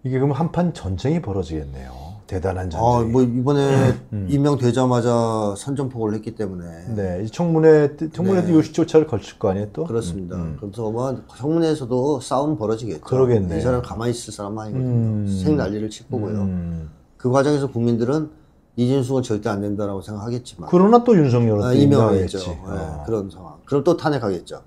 이게 그럼 한판 전쟁이 벌어지겠네요. 대단한 아, 전쟁이. 뭐 이번에 임명되자마자 선전포고를 했기 때문에 네, 이 청문회 때- 청문회도 네. 요식조차를 걸칠 거 아니에요 또? 그렇습니다. 그래서 뭐 청문회에서도 싸움 벌어지겠죠. 그러겠네. 이 사람 가만히 있을 사람 아니거든요. 음. 생 난리를 칠 거고요. 음. 그 과정에서 국민들은 이진숙은 절대 안 된다라고 생각하겠지만 그러나 또 윤석열은 아, 또 임명하겠죠. 네, 어. 그런 상황. 그럼 또 탄핵하겠죠.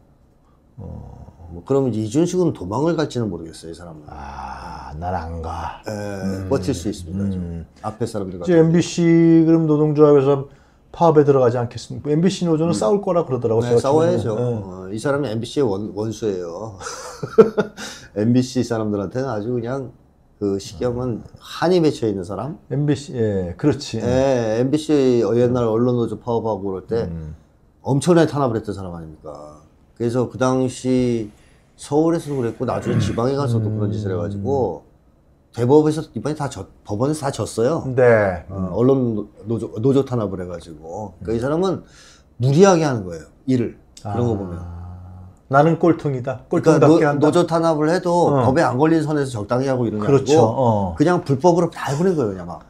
뭐 그러면 이제 이준식은 도망을 갈지는 모르겠어요, 이 사람은. 아, 난 안 가. 에, 버틸 수 있습니다. 좀. 앞에 사람들과. 이제 MBC 그럼 노동조합에서 파업에 들어가지 않겠습니까? MBC 노조는 싸울 거라 그러더라고. 네, 싸워야죠. 네. 어, 이 사람이 MBC의 원, 원수예요. MBC 사람들한테는 아주 그냥 그 시기하면 한이 맺혀 있는 사람. MBC, 예, 그렇지. 예, MBC 옛날 언론 노조 파업하고 그럴 때 음. 엄청나게 탄압을 했던 사람 아닙니까? 그래서 그 당시 서울에서도 그랬고 나중에 지방에 가서도 음. 그런 짓을 해가지고 대법에서 이번에 다 졌, 법원에서 다 졌어요. 네. 어, 언론 노조, 노조 탄압을 해가지고. 그러니까 이 사람은 무리하게 하는 거예요. 일을. 그런 거 보면. 아, 나는 꼴통이다. 그러니까 꼴통답게 노, 한다. 노조 탄압을 해도 어. 법에 안 걸린 선에서 적당히 하고 이런 게 그렇죠. 아니고 어. 그냥 불법으로 다 해버린 거예요, 그냥 막.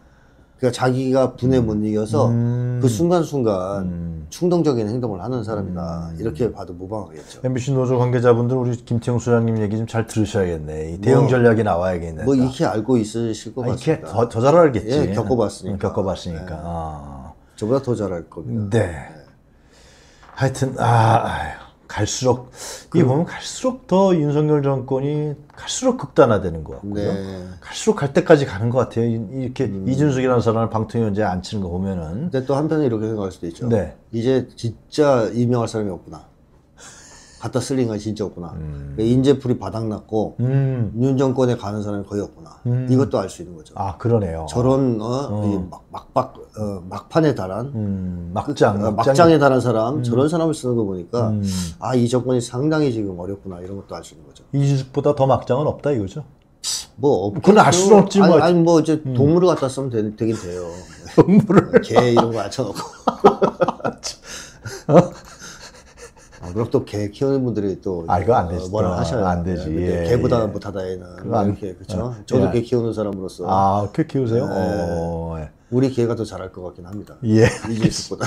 그러니까 자기가 분에 못 이겨서 음. 그 순간순간 음. 충동적인 행동을 하는 사람이다. 이렇게 봐도 무방하겠죠. MBC 노조 관계자분들 우리 김태형 소장님 얘기 좀 잘 들으셔야겠네. 이 대응 전략이 나와야겠네. 뭐 익히 알고 있으실 것 아, 같습니다. 더, 더 잘 알겠지. 예, 겪어봤으니까. 응, 겪어봤으니까. 아. 저보다 더잘알 겁니다. 네. 하여튼, 아, 아유, 갈수록, 이게 보면 갈수록 더 윤석열 정권이 갈수록 극단화되는 것 같고요. 네. 갈수록 갈 때까지 가는 것 같아요. 이- 이렇게 이준석이라는 사람을 방통위 원장에 앉히는 거 보면은. 근데 또 한편에 이렇게 생각할 수도 있죠. 네. 이제 진짜 임명할 사람이 없구나. 갖다 쓸 인간이 진짜 없구나. 그러니까 인재풀이 바닥났고 음, 윤 정권에 가는 사람이 거의 없구나. 이것도 알 수 있는 거죠. 아, 그러네요. 저런 어, 이 막, 막박 어, 막판에 달한 음, 막장. 어, 막장. 막장에 달한 사람 저런 사람을 쓰는 거 보니까 음. 아이 정권이 상당히 지금 어렵구나 이런 것도 알 수 있는 거죠. 이준석보다 더 막장은 없다 이거죠. 뭐 없. 그건 알 수는 없지, 뭐. 아니, 아니 뭐 이제 동물을 갖다 쓰면 되, 되긴 돼요. 동물을. 개 이런 거 앉혀놓고. 아, 그럼 또 개 키우는 분들이 또 아, 이거 안 되지. 뭐라 또. 하셔요. 안 되지. 네, 예, 개보다 예. 못하다 얘는 그거 뭐 안- 이렇게 그렇죠. 어, 저도 예. 개 키우는 사람으로서 아, 그 키우세요? 네. 어, 예. 우리 개가 더 잘할 것 같긴 합니다. 예. 이진숙보다.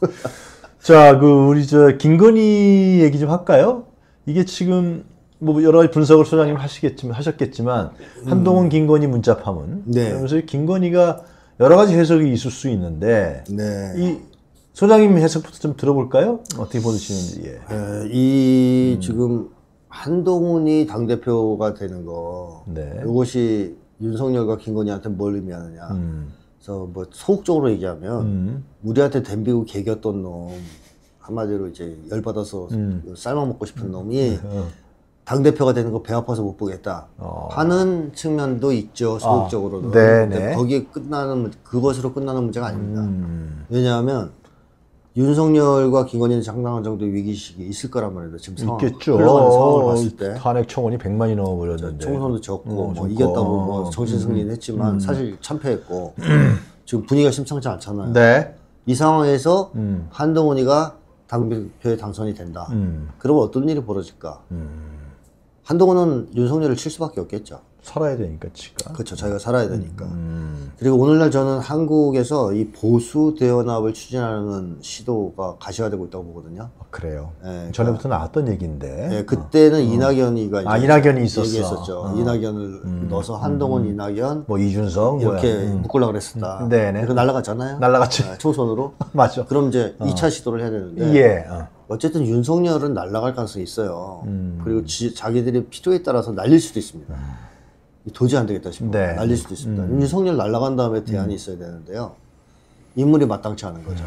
자, 그 우리 저 김건희 얘기 좀 할까요? 이게 지금 뭐 여러 가지 분석을 소장님 하시겠지만 하셨겠지만 한동훈 김건희 문자 파문. 음. 네. 그러면서 이 김건희가 여러 가지 해석이 있을 수 있는데 네. 이 소장님 해석부터 좀 들어볼까요? 어떻게 보시는지. 예. 에, 이 지금 한동훈이 당 대표가 되는 거 네. 이것이 윤석열과 김건희한테 뭘 의미하느냐. 음. 그래서 뭐 소극적으로 얘기하면 음. 우리한테 댐비고 개겼던 놈 한마디로 이제 열받아서 삶아 먹고 싶은 놈이 어. 당 대표가 되는 거 배 아파서 못 보겠다 어. 하는 측면도 있죠 소극적으로는. 아, 네, 네. 거기에 끝나는 문- 그것으로 끝나는 문제가 아닙니다. 음. 왜냐하면 윤석열과 김건희는 상당한 정도의 위기식이 있을 거란 말이에요. 지금 상황, 있겠죠. 흘러가는 상황을 봤을 때. 탄핵 청원이 100만이 넘어버렸는데. 총선도 졌고 어, 뭐. 이겼다고 어, 뭐 정신 승리는 했지만 사실 참패했고 지금 분위기가 심상치 않잖아요. 네. 이 상황에서 음. 한동훈이가 당대표에 당선이 된다. 음. 그러면 어떤 일이 벌어질까? 한동훈은 윤석열을 칠 수밖에 없겠죠. 살아야 되니까 지가. 그렇죠. 자기가 살아야 되니까. 음. 그리고 오늘날 저는 한국에서 이 보수 대연합을 추진하는 시도가 가시화되고 있다고 보거든요. 아, 그래요. 예, 전에부터 나왔던 얘기인데. 예, 그때는 이낙연이가 아, 이낙연이 있었어. 얘기했었죠. 어. 이낙연을 넣어서 한동훈, 이낙연 뭐 이준석 이렇게 뭐야. 음. 묶으려고 그랬었다. 네네. 그 날라갔잖아요. 날라갔지. 네, 총선으로. 맞죠. 그럼 이제 2차 시도를 해야 되는데 예. 어. 어쨌든 윤석열은 날라갈 가능성이 있어요. 음. 그리고 지, 자기들의 필요에 따라서 날릴 수도 있습니다. 도저히 안 되겠다 싶으면 네. 날릴 수도 있습니다. 윤석열 날라간 다음에 대안이 있어야 되는데요. 인물이 마땅치 않은 거죠.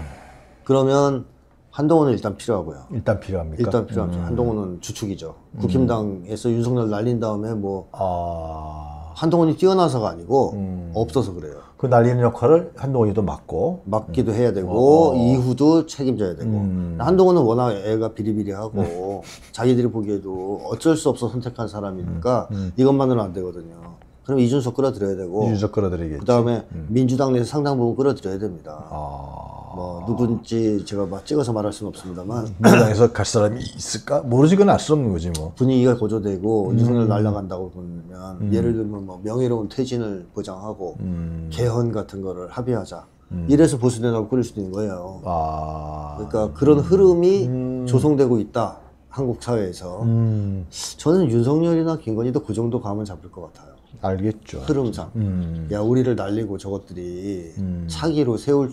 그러면 한동훈은 일단 필요하고요. 일단 필요합니까? 일단 필요하죠. 한동훈은 주축이죠. 국힘당에서 윤석열 날린 다음에 뭐 아, 한동훈이 뛰어나서가 아니고 음. 없어서 그래요. 그 날리는 역할을 한동훈이도 맡고. 맡기도 해야 되고 어. 이후도 책임져야 되고 음. 한동훈은 워낙 애가 비리비리하고 자기들이 보기에도 어쩔 수 없어 선택한 사람이니까 이것만으로는 안 되거든요. 그럼 이준석 끌어들여야 되고 음. 이준석 끌어들이겠지. 그다음에 민주당 내에서 상당 부분 끌어들여야 됩니다. 아, 뭐 누군지 제가 막 찍어서 말할 수는 없습니다만 민주당에서 갈 사람이 있을까? 모르지 그건 알 수 없는 거지 뭐. 분위기가 고조되고 음. 윤석열 날아간다고 보면 예를 들면 뭐 명예로운 퇴진을 보장하고 음. 개헌 같은 거를 합의하자. 이래서 보수대납을 꾸릴 수도 있는 거예요. 아, 그러니까 그런 흐름이 조성되고 있다. 한국 사회에서. 음, 저는 윤석열이나 김건희도 그 정도 감은 잡을 것 같아요. 알겠죠. 흐름상. 음, 야, 우리를 날리고 저것들이 차기로 세울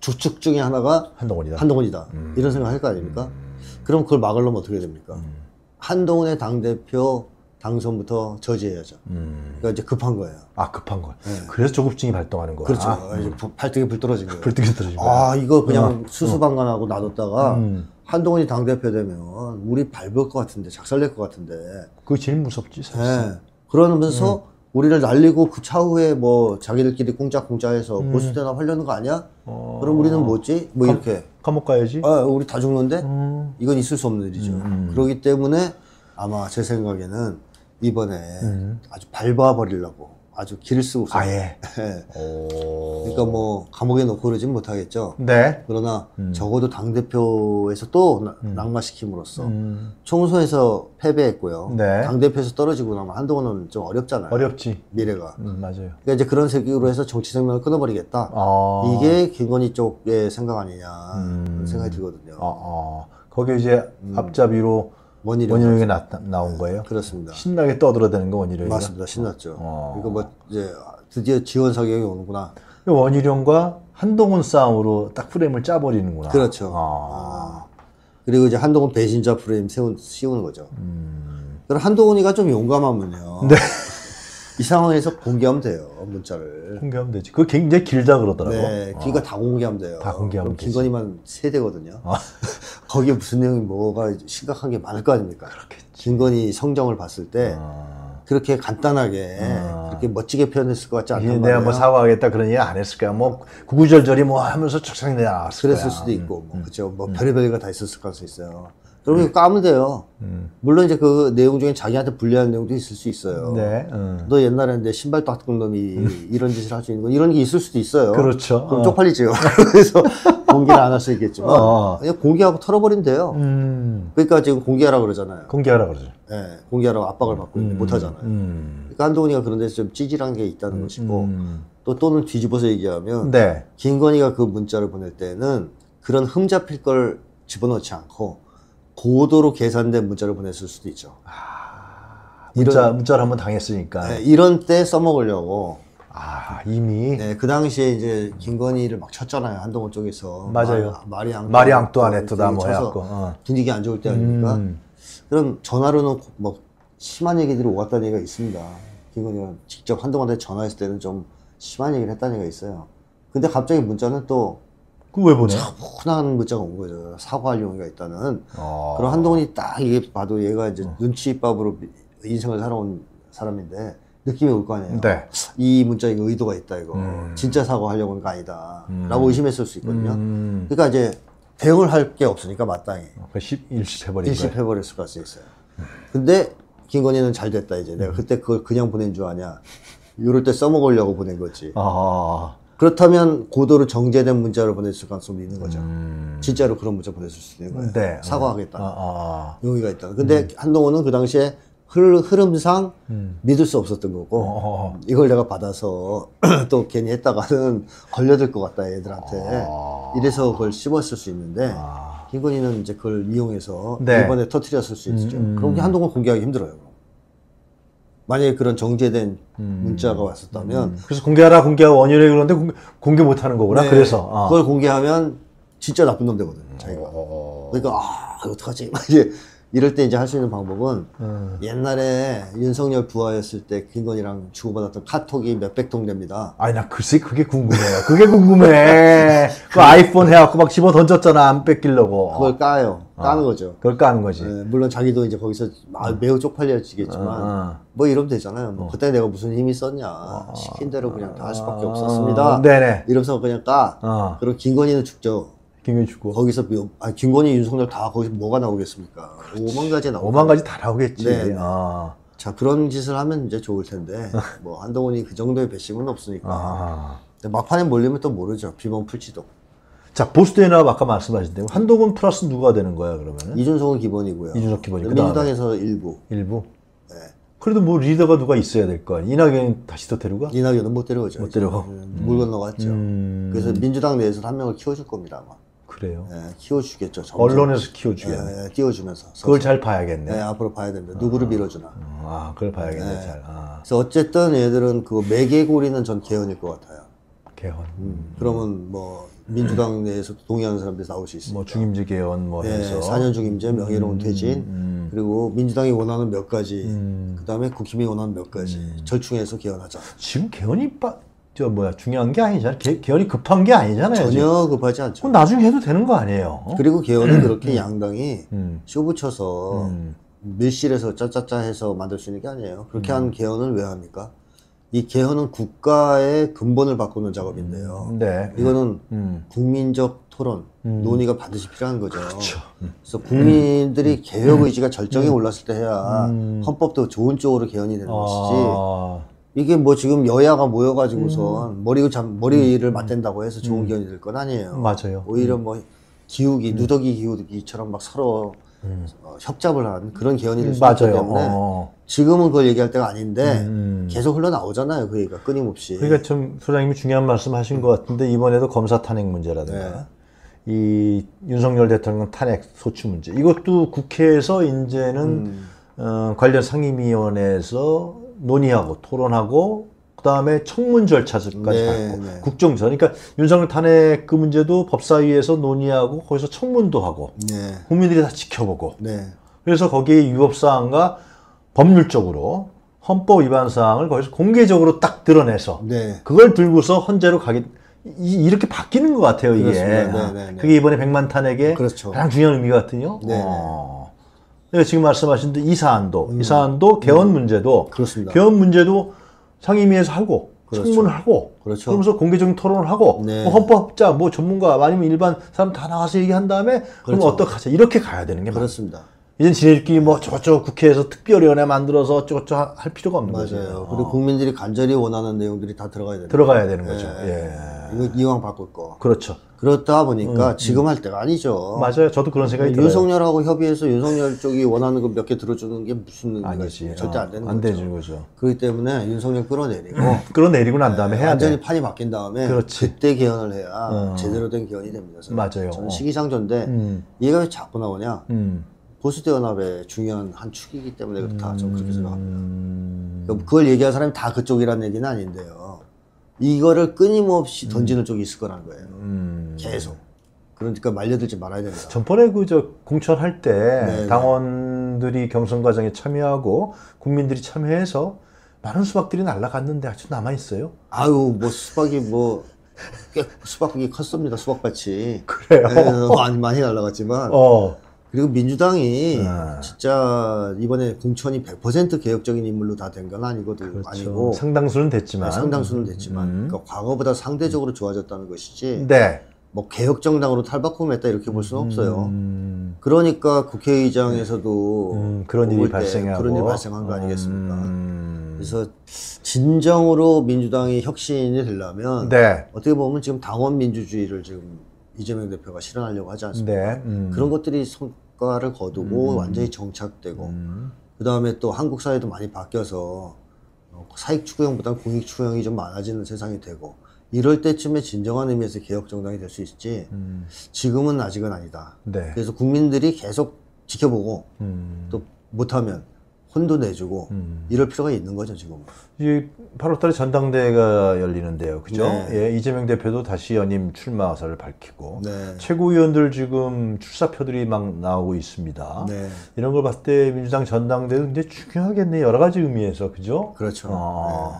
주축 중에 하나가 한동훈이다. 한동훈이다. 이런 생각 할 거 아닙니까? 그럼 그걸 막으려면 어떻게 됩니까? 한동훈의 당대표 당선부터 저지해야죠. 음. 그러니까 이제 급한 거예요. 아 급한 거야. 그래서 조급증이 발동하는 거야. 그렇죠. 아, 이제 부- 발등에 불 떨어진 거예요. 불뜨기 떨어진 거야. 아, 이거 그냥 수수방관하고 놔뒀다가 음. 한동훈이 당대표 되면 우리 밟을 것 같은데, 작살낼 것 같은데. 그게 제일 무섭지 사실. 예. 그러면서 우리를 날리고 그 차후에 뭐 자기들끼리 꿍짝꿍짝해서 보수대납 하려는 거 아니야? 어. 그럼 우리는 뭐지? 뭐 이렇게. 감옥 가야지. 아, 우리 다 죽는데? 음. 이건 있을 수 없는 일이죠. 그렇기 때문에 아마 제 생각에는 이번에 아주 밟아버리려고 아주 길을 쓰고 있어요. 아예. 예. 오. 그러니까 뭐 감옥에 넣고 그러진 못하겠죠. 네. 그러나 적어도 당 대표에서 또 나- 낙마시킴으로써 음. 총선에서 패배했고요. 네. 당 대표에서 떨어지고 나면 한동훈은 좀 어렵잖아요. 어렵지. 미래가. 음, 맞아요. 그러니까 이제 그런 색으로 해서 정치 생명을 끊어버리겠다. 아. 이게 김건희 쪽의 생각 아니냐 음. 그런 생각이 들거든요. 아, 아. 거기에 이제 앞잡이로 원희룡 원희룡이 나, 나온 거예요. 그렇습니다. 신나게 떠들어대는 거 원희룡이. 맞습니다. 신났죠. 어. 그러니까 뭐 이제 드디어 지원 사격이 오는구나. 원희룡과 한동훈 싸움으로 딱 프레임을 짜버리는구나. 그렇죠. 아. 아. 그리고 이제 한동훈 배신자 프레임 세운, 씌우는 거죠. 음. 그럼 한동훈이가 좀 용감하면요. 네. 이 상황에서 공개하면 돼요. 문자를. 공개하면 되지. 그거 굉장히 길다 그러더라고. 네, 기가 다 공개하면 돼요. 다 공개하면 그럼 김건희만 세 대거든요. 거기에 무슨 내용이 뭐가 심각한 게 많을 거 아닙니까? 김건희 성정을 봤을 때 아. 그렇게 간단하게 그렇게 멋지게 표현했을 것 같지 않단 말이에요. 내가 뭐 사과하겠다 그런 얘기 안 했을 거야. 뭐 구구절절히 뭐 하면서 착착 거야. 그랬을 수도 있고, 뭐, 그죠. 뭐, 별의별 게다 있었을 가능성이 있어요. 그러면 이거 까면 돼요. 물론 이제 그 내용 중에 자기한테 불리한 내용도 있을 수 있어요. 네. 음. 너 옛날에 내 신발 닦은 놈이 이런 짓을 할 수 있는 거 이런 게 있을 수도 있어요. 그렇죠. 그럼 어. 쪽팔리죠. 그래서 공개를 안 할 수 있겠지만 어. 그냥 공개하고 털어버리면 돼요. 음. 그러니까 지금 공개하라고 그러잖아요. 공개하라 그러죠. 예, 공개하라고 압박을 받고 있는데 못 하잖아요. 음. 그러니까 한동훈이가 그런 데서 좀 찌질한 게 있다는 것이고 음. 또 또는 뒤집어서 얘기하면 네. 김건희가 그 문자를 보낼 때는 그런 흠 잡힐 걸 집어넣지 않고 고도로 계산된 문자를 보냈을 수도 있죠. 문자 문자를 한번 당했으니까. 네, 이런 때 써먹으려고 아 이미 네, 그 당시에 이제 김건희를 막 쳤잖아요. 한동훈 쪽에서. 맞아요. 마, 마리 앙 마리 앙뚜아네트다 뭐 해갖고. 어. 분위기 안 좋을 때 아닙니까? 음. 그럼 전화로는 뭐 심한 얘기들이 오갔다는 얘기가 있습니다. 김건희가 직접 한동훈한테 전화했을 때는 좀 심한 얘기를 했다는 얘기가 있어요. 근데 갑자기 문자는 또 그왜 보내? 흔한 문자가 온 거죠. 사과할 용의가 있다는. 어. 그럼 한동훈이 딱 이게 봐도 얘가 이제 눈치밥으로 인생을 살아온 사람인데 느낌이 올 거 아니에요. 네. 이 문자에 의도가 있다 이거. 진짜 사과하려고 하는 거 아니다. 라고 의심했을 수 있거든요. 음. 그러니까 이제 대응을 할 게 없으니까 마땅히 그 십- 일시해버린 거야. 일시해버렸을 가능성이 있어요. 근데 김건희는 잘 됐다 이제. 내가 그때 그걸 그냥 보낸 줄 아냐. 이럴 때 써먹으려고 보낸 거지. 아. 그렇다면 고도로 정제된 문자를 보냈을 가능성도 있는 거죠. 음. 진짜로 그런 문자 보냈을 수도 있는 거예요. 네. 사과하겠다. 아, 아. 용의가 있다. 근데 한동훈은 그 당시에 흐, 흐름상 믿을 수 없었던 거고 어. 이걸 내가 받아서 또 괜히 했다가는 걸려들 것 같다 애들한테 아. 이래서 그걸 씹었을 수 있는데 아. 김건희는 이제 그걸 이용해서 네. 이번에 터트렸을 수 있죠. 그럼 한동훈 공개하기 힘들어요. 만약에 그런 정제된 문자가 왔었다면 그래서 공개하라 공개하고 원인을 그러는데 공개, 공개 못 하는 거구나. 네, 그래서. 아. 그걸 공개하면 진짜 나쁜 놈 되거든 자기가. 어. 그러니까 아 어떡하지? 막 이제 이럴 때 이제 할 수 있는 방법은 음. 옛날에 윤석열 부하였을 때 김건희랑 주고받았던 카톡이 몇백 통 됩니다. 아니 나 글쎄 그게 궁금해요. 그게 궁금해. 그 아이폰 해갖고 막 집어 던졌잖아 안 뺏기려고. 그걸 까요. 까는 거죠. 그걸 까는 거지. 네, 물론 자기도 이제 거기서 아, 매우 쪽팔려지겠지만 어. 뭐 이러면 되잖아요. 뭐 그때 내가 무슨 힘이 있었냐 시킨 대로 그냥 다 할 수밖에 없었습니다. 어, 네네. 이러면서 그냥 까. 어. 그럼 김건희는 죽죠. 김현 주고. 거기서 뭐- 아, 김건희, 윤석열 다 거기서 뭐가 나오겠습니까? 오만 가지 나오고. 오만 가지 다 나오겠지. 네, 네. 아. 자 그런 짓을 하면 이제 좋을 텐데 뭐 한동훈이 그 정도의 배심은 없으니까. 아. 막판에 몰리면 또 모르죠. 비번 풀지도. 자 보수대나 아까 말씀하신 대로 한동훈 플러스 누가 되는 거야 그러면은? 이준석은 기본이고요. 이준석 기본이. 민주당에서 일부. 일부. 네. 그래도 뭐 리더가 누가 있어야 될 거야. 이낙연 다시 또 데려가? 이낙연은 못 데려오죠. 못 데려가. 음, 물 건너갔죠. 음. 그래서 민주당 내에서 한 명을 키워줄 겁니다 아마. 그래요. 예, 키워주겠죠. 점점. 언론에서 키워주게. 예, 예, 띄워주면서. 그걸 잘 봐야겠네. 네, 앞으로 봐야 됩니다. 누구를 밀어주나. 아, 그걸 봐야겠네, 네. 잘. 아, 그래서 어쨌든 얘들은 그 매개고리는 전 개헌일 것 같아요. 개헌. 그러면 뭐 민주당 내에서 동의하는 사람들이 나올 수 있습니다. 뭐 중임제 개헌 뭐 예, 해서. 음, 4년 중임제, 명예로운 퇴진, 그리고 민주당이 원하는 몇 가지, 음. 그 다음에 국힘이 원하는 몇 가지 절충해서 개헌하자. 지금 개헌이 빠, 저 뭐야 중요한 게 아니잖아. 개, 개헌이 급한 게 아니잖아요. 지금. 전혀 급하지 않죠. 그건 나중에 해도 되는 거 아니에요? 어? 그리고 개헌은 그렇게 양당이 음. 쇼 붙여서 음. 밀실에서 짜짜짜 해서 만들 수 있는 게 아니에요. 그렇게 한 개헌을 왜 합니까? 이 개헌은 국가의 근본을 바꾸는 작업인데요. 네. 이거는 음. 국민적 토론, 논의가 반드시 필요한 거죠. 그렇죠. 음. 그래서 국민들이 개혁 의지가 절정에 올랐을 때 해야 헌법도 좋은 쪽으로 개헌이 되는 것이지. 아, 이게 뭐 지금 여야가 모여가지고선 머리 잠 머리를 맞댄다고 해서 좋은 개헌이 될 건 아니에요. 맞아요. 오히려 뭐 기우기, 누더기 기우기처럼 막 서로 어, 협잡을 한 그런 개헌이 될수 있기. 때문에 어. 지금은 그걸 얘기할 때가 아닌데 음. 계속 흘러나오잖아요. 그 얘기가 끊임없이. 그러니까 좀 소장님이 중요한 말씀 하신 것 같은데 이번에도 검사 탄핵 문제라든가 네. 이 윤석열 대통령 탄핵 소추 문제 이것도 국회에서 이제는 음. 어, 관련 상임위원회에서 논의하고 토론하고 그다음에 청문 절차까지 네, 밟고 네. 국정조사 그러니까 윤석열 탄핵 그 문제도 법사위에서 논의하고 거기서 청문도 하고 네. 국민들이 다 지켜보고 네. 그래서 거기에 위법 사항과 법률적으로 헌법 위반 사항을 거기서 공개적으로 딱 드러내서 네. 그걸 들고서 헌재로 가기 이- 이렇게 바뀌는 것 같아요 이게. 네, 네, 네. 그게 이번에 백만 탄핵의 그렇죠. 가장 중요한 의미. 네, 네. 어. 그러니까 지금 말씀하신 이 사안도 이 사안도 개헌 문제도 음. 개헌 문제도 상임위에서 하고 청문을 하고 그렇죠. 그러면서 공개적인 토론을 하고 네. 뭐 헌법자 뭐 전문가 아니면 일반 사람 다 나와서 얘기한 다음에 그럼 그렇죠. 어떡하자 이렇게 가야 되는 게 맞아요. 그렇습니다. 이젠 지네끼리 뭐 저쪽 국회에서 특별위원회 만들어서 어쩌고저쩌고 할 필요가 없는 맞아요. 거죠. 그리고 국민들이 간절히 원하는 내용들이 다 들어가야 됩니다. 들어가야 되는 거죠. 예. 이거 이왕 바꿀 거. 그렇죠. 그렇다 보니까 지금 할 때가 아니죠. 맞아요. 저도 그런 생각이 들어요. 윤석열하고 협의해서 윤석열 쪽이 원하는 거 몇 개 들어주는 게 무슨 아니지. 있어요? 절대 어, 안 되는 안 거죠. 되는 거죠. 그렇기 때문에 윤석열 끌어내리고 끌어내리고 난 다음에 해야 완전히 돼. 판이 바뀐 다음에 그렇지. 때 개헌을 해야 제대로 된 개헌이 됩니다. 저는. 맞아요. 저는 어. 시기상조인데 음. 얘가 왜 자꾸 나오냐? 음. 보수대 연합의 중요한 한 축이기 때문에 그렇다. 저는 그렇게 생각합니다. 음. 그걸 얘기한 사람이 다 그쪽이라는 얘기는 아닌데요. 이거를 끊임없이 던지는 쪽이 있을 거라는 거예요. 음. 계속. 그러니까 말려들지 말아야 됩니다. 전번에 그저 공천할 때 네, 당원들이 경선 과정에 참여하고 국민들이 참여해서 많은 수박들이 날라갔는데 아직 남아 있어요. 아유, 뭐 수박이 뭐, 꽤 수박이 컸습니다. 수박밭이. 그래요. 예, 많이, 많이 날라갔지만. 어. 그리고 민주당이 아. 진짜 이번에 공천이 100% 개혁적인 인물로 다 된 건 아니거든, 그렇죠. 아니고. 상당수는 됐지만. 네, 상당수는 됐지만. 음. 그러니까 과거보다 상대적으로 좋아졌다는 것이지. 네. 뭐 개혁 정당으로 탈바꿈했다 이렇게 볼 수는 없어요. 음. 그러니까 국회의장에서도 음, 그런 일이 발생하고 그런 일이 발생한 거 아니겠습니까? 음. 그래서 진정으로 민주당이 혁신이 되려면 네. 어떻게 보면 지금 당원 민주주의를 지금 이재명 대표가 실현하려고 하지 않습니까? 네. 음. 그런 것들이 성 과를 거두고 완전히 정착되고 음. 그 다음에 또 한국 사회도 많이 바뀌어서 어, 사익 추구형보다 공익 추구형이 좀 많아지는 세상이 되고 이럴 때쯤에 진정한 의미에서 개혁 정당이 될 수 있지 음. 지금은 아직은 아니다. 네. 그래서 국민들이 계속 지켜보고 음. 또 못하면 혼도 내주고 음. 이럴 필요가 있는 거죠 지금. 이 8월달에 전당대회가 열리는데요, 그죠? 네. 예, 이재명 대표도 다시 연임 출마 의사를 밝히고 네. 최고위원들 지금 출사표들이 막 나오고 있습니다. 네. 이런 걸 봤을 때 민주당 전당대회도 굉장히 중요하겠네 여러 가지 의미에서 그죠? 그렇죠. 어,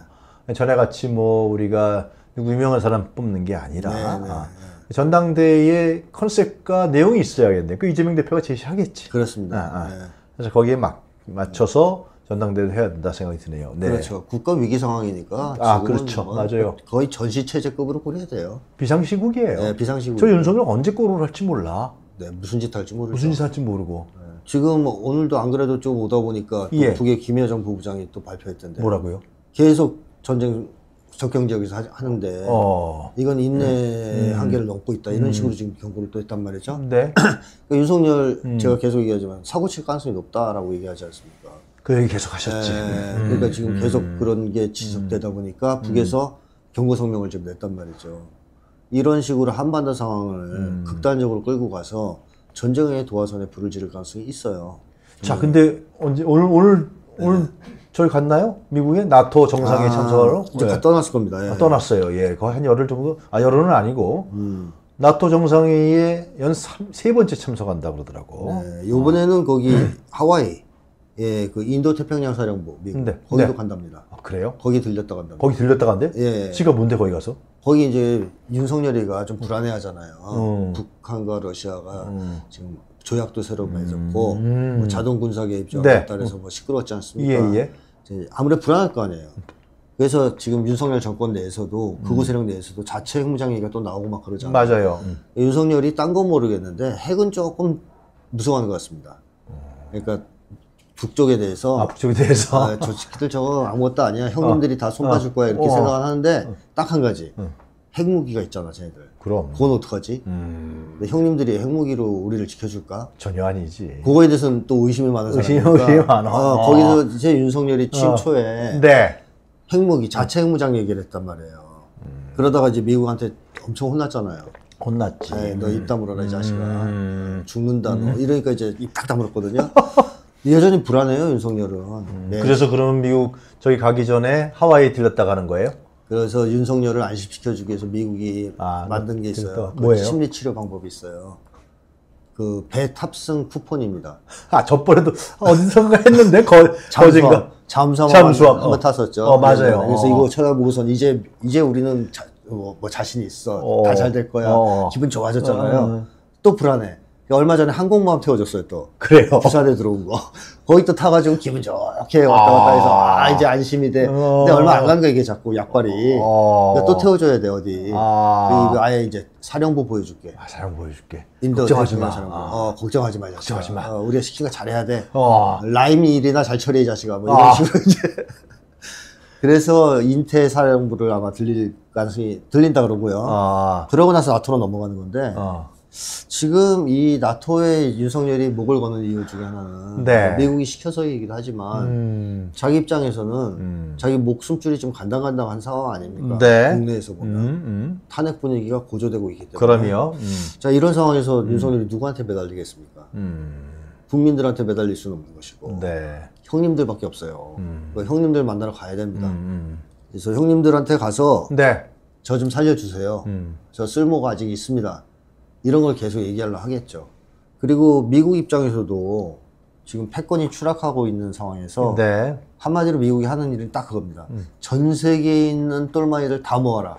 전에 같이 뭐 우리가 유명한 사람 뽑는 게 아니라 네, 네, 아, 전당대회의 컨셉과 내용이 있어야겠네. 그 이재명 대표가 제시하겠지. 그렇습니다. 아, 아. 네. 그래서 거기에 막 맞춰서 전당대회를 해야 된다 생각이 드네요. 네. 그렇죠. 국가 위기 상황이니까 아, 지금은 그렇죠. 뭐 맞아요. 거의 전시 체제급으로 꾸려야 돼요. 비상시국이에요. 네, 비상시국. 저 윤석열 언제 꼴을 할지 몰라. 네, 무슨 짓 할지 모르죠. 무슨 짓 할지 모르고. 지금 뭐 오늘도 안 그래도 좀 오다 보니까 또 예. 북의 김여정 부부장이 또 발표했던데 뭐라고요? 계속 전쟁 접경 지역에서 하- 하는데 어. 이건 인내 한계를 넘고 있다 이런 식으로 지금 경고를 또 했단 말이죠. 네. 그러니까 윤석열 음. 제가 계속 얘기하지만 사고 칠 가능성이 높다라고 얘기하지 않습니까? 그 얘기 계속 하셨지. 네, 음. 그러니까 지금 계속 그런 게 지속되다 보니까 북에서 경고 성명을 좀 냈단 말이죠. 이런 식으로 한반도 상황을 음. 극단적으로 끌고 가서 전쟁의 도화선에 불을 지를 가능성이 있어요. 자, 근데 언제 오늘 오늘 네. 오늘 저희 갔나요? 미국에 나토 정상회 아, 참석하러? 이제 네. 다 떠났을 겁니다. 예. 아, 떠났어요. 예, 거의 한 열흘 정도. 아, 열흘은 아니고 음. 나토 정상회의에 연 세 번째 참석한다 그러더라고. 네, 이번에는 거기 하와이, 예, 그 인도 태평양 사령부 미국 네, 거기도 네. 간답니다. 아, 그래요? 거기 들렸다 간답니다. 거기 들렸다 간대? 예. 지가 뭔데 거기 가서? 거기 이제 윤석열이가 좀 불안해하잖아요. 음. 북한과 러시아가 음. 지금 조약도 새로 맺었고 음. 뭐 자동 군사 개입 네. 조약에 따라서 뭐 시끄러웠지 않습니까? 예, 예. 아무래도 불안할 거 아니에요. 그래서 지금 윤석열 정권 내에서도 극우 세력 내에서도 자체 핵무장 얘기가 또 나오고 막 그러잖아요. 맞아요. 음. 윤석열이 딴 건 모르겠는데 핵은 조금 무서워하는 것 같습니다. 그러니까 북쪽에 대해서 아, 북쪽에 대해서. 아, 저 새끼들 저거 아무것도 아니야. 형님들이 다 손봐줄 거야. 이렇게 어. 생각을 하는데 딱 한 가지. 핵무기가 있잖아, 쟤네들. 그럼. 그건 어떡하지? 음, 근데 형님들이 핵무기로 우리를 지켜줄까? 전혀 아니지. 그거에 대해서는 또 의심이 많은 사람이니까. 의심이 많아. 어, 거기서 이제 윤석열이 취임 어. 초에 네. 핵무기, 자체 핵무장 얘기를 했단 말이에요. 그러다가 이제 미국한테 엄청 혼났잖아요. 혼났지. 에이, 너입 다물어라, 이 자식아. 음. 죽는다, 너. 이러니까 이제 입 딱 다물었거든요. 여전히 불안해요, 윤석열은. 네. 그래서 그러면 미국 저기 가기 전에 하와이 들렸다 가는 거예요? 그래서 윤석열을 안심시켜주기 위해서 미국이 아, 만든 게 있어요. 그 뭐예요? 심리 치료 방법이 있어요. 그 배 탑승 쿠폰입니다. 아, 저번에도 어디선가 했는데 거, 거진가. 잠수함 잠수함, 한번 어. 탔었죠. 어, 맞아요. 네, 그래서 어. 이거 쳐다보고선 이제 이제 우리는 자, 뭐, 뭐 자신 있어. 어. 다잘 될 거야. 어. 기분 좋아졌잖아요. 어. 또 불안해. 얼마 전에 항공모함 태워줬어요 또. 그래요. 부산에 들어온 거. 거기 또 타가지고 기분 좋게 왔다 갔다 해서 아 이제 안심이 돼. 근데 어. 얼마 안 간 거야 이게 자꾸 약발이. 어. 그러니까 또 태워줘야 돼 어디. 아. 이거 아예 이제 사령부 보여줄게. 아, 사람 보여줄게. 인도 걱정하지 마. 사령부. 아. 어 걱정하지 마. 걱정하지 마. 어, 우리가 시킨 거 잘해야 돼. 어. 라임 일이나 잘 처리해 이 자식아. 뭐 이런 아. 식으로 이제. 그래서 인태 사령부를 아마 들릴 가능성이 들린다 그러고요. 아. 그러고 나서 나토로 넘어가는 건데 어. 지금 이 나토에 윤석열이 목을 거는 이유 중에 하나는 네. 미국이 시켜서이기도 하지만 음. 자기 입장에서는 음. 자기 목숨줄이 좀 간당간당한 상황 아닙니까? 네. 국내에서 보면 음. 음. 탄핵 분위기가 고조되고 있기 때문에 그럼요. 음. 자 이런 상황에서 윤석열이 누구한테 매달리겠습니까? 음. 국민들한테 매달릴 수는 없는 것이고 네. 형님들밖에 없어요. 음. 그 형님들 만나러 가야 됩니다. 음. 그래서 형님들한테 가서 음. 네. 저좀 살려주세요. 음. 저 쓸모가 아직 있습니다. 이런 걸 계속 얘기하려 하겠죠. 그리고 미국 입장에서도 지금 패권이 추락하고 있는 상황에서 네. 한마디로 미국이 하는 일은 딱 그겁니다. 음. 전 세계에 있는 똘마니들 다 모아라.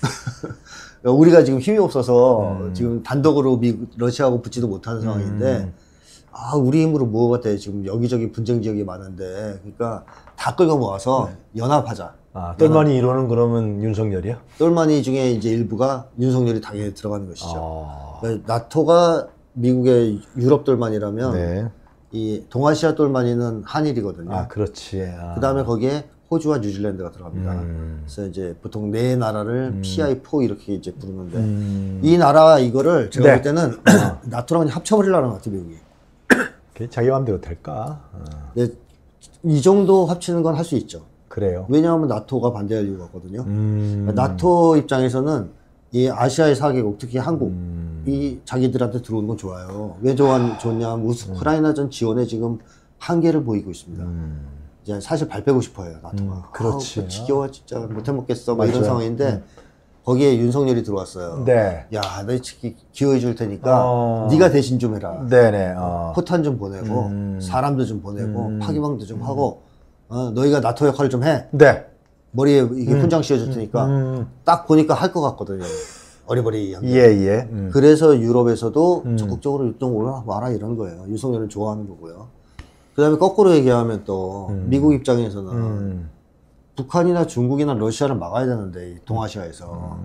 우리가 지금 힘이 없어서 음. 지금 단독으로 미국, 러시아하고 붙지도 못하는 상황인데 아 우리 힘으로 모아봤대 지금 여기저기 분쟁 지역이 많은데 그러니까 다 끌고 모아서 네. 연합하자. 아, 똘마니 이론은 그러면 윤석열이야? 똘마니 중에 이제 일부가 윤석열이 당연히 들어가는 것이죠. 아. 그러니까 나토가 미국의 유럽 똘만이라면 네. 이 동아시아 똘만이는 한일이거든요. 아, 그렇지. 아. 그다음에 거기에 호주와 뉴질랜드가 들어갑니다. 음. 그래서 이제 보통 네 나라를 PI4 이렇게 이제 부르는데 음. 이 나라 이거를 제가 네. 볼 때는 나토랑 합쳐버리려는 것 같아요, 미국이. 자기 마음대로 될까? 어, 근데 이 정도 합치는 건 할 수 있죠. 그래요. 왜냐하면 나토가 반대할 이유가 없거든요. 음. 나토 입장에서는 이 아시아의 4개국, 특히 한국, 음. 이 자기들한테 들어오는 건 좋아요. 왜 좋아, 좋냐면 우크라이나 전 지원에 지금 한계를 보이고 있습니다. 음. 이제 사실 발 빼고 싶어요, 나토가. 음, 그렇지. 아우, 지겨워, 진짜. 못해 먹겠어. 막 이런 맞아요. 음. 상황인데, 거기에 윤석열이 들어왔어요. 네. 야, 너 기- 기여해 줄 테니까, 어. 네가 대신 좀 해라. 네네. 어. 포탄 좀 보내고, 음. 사람도 좀 보내고, 음. 파기망도 좀 하고, 어, 너희가 나토 역할을 좀 해. 네. 머리에 이게 훈장 씌워줄 테니까, 음. 딱 보니까 할 것 같거든요. 어리버리 한 게. 예, 예. 음. 그래서 유럽에서도 음. 적극적으로 유동 올라 와라 이런 거예요. 윤석열을 좋아하는 거고요. 그 다음에 거꾸로 얘기하면 또 미국 입장에서는 음. 북한이나 중국이나 러시아를 막아야 되는데 이 동아시아에서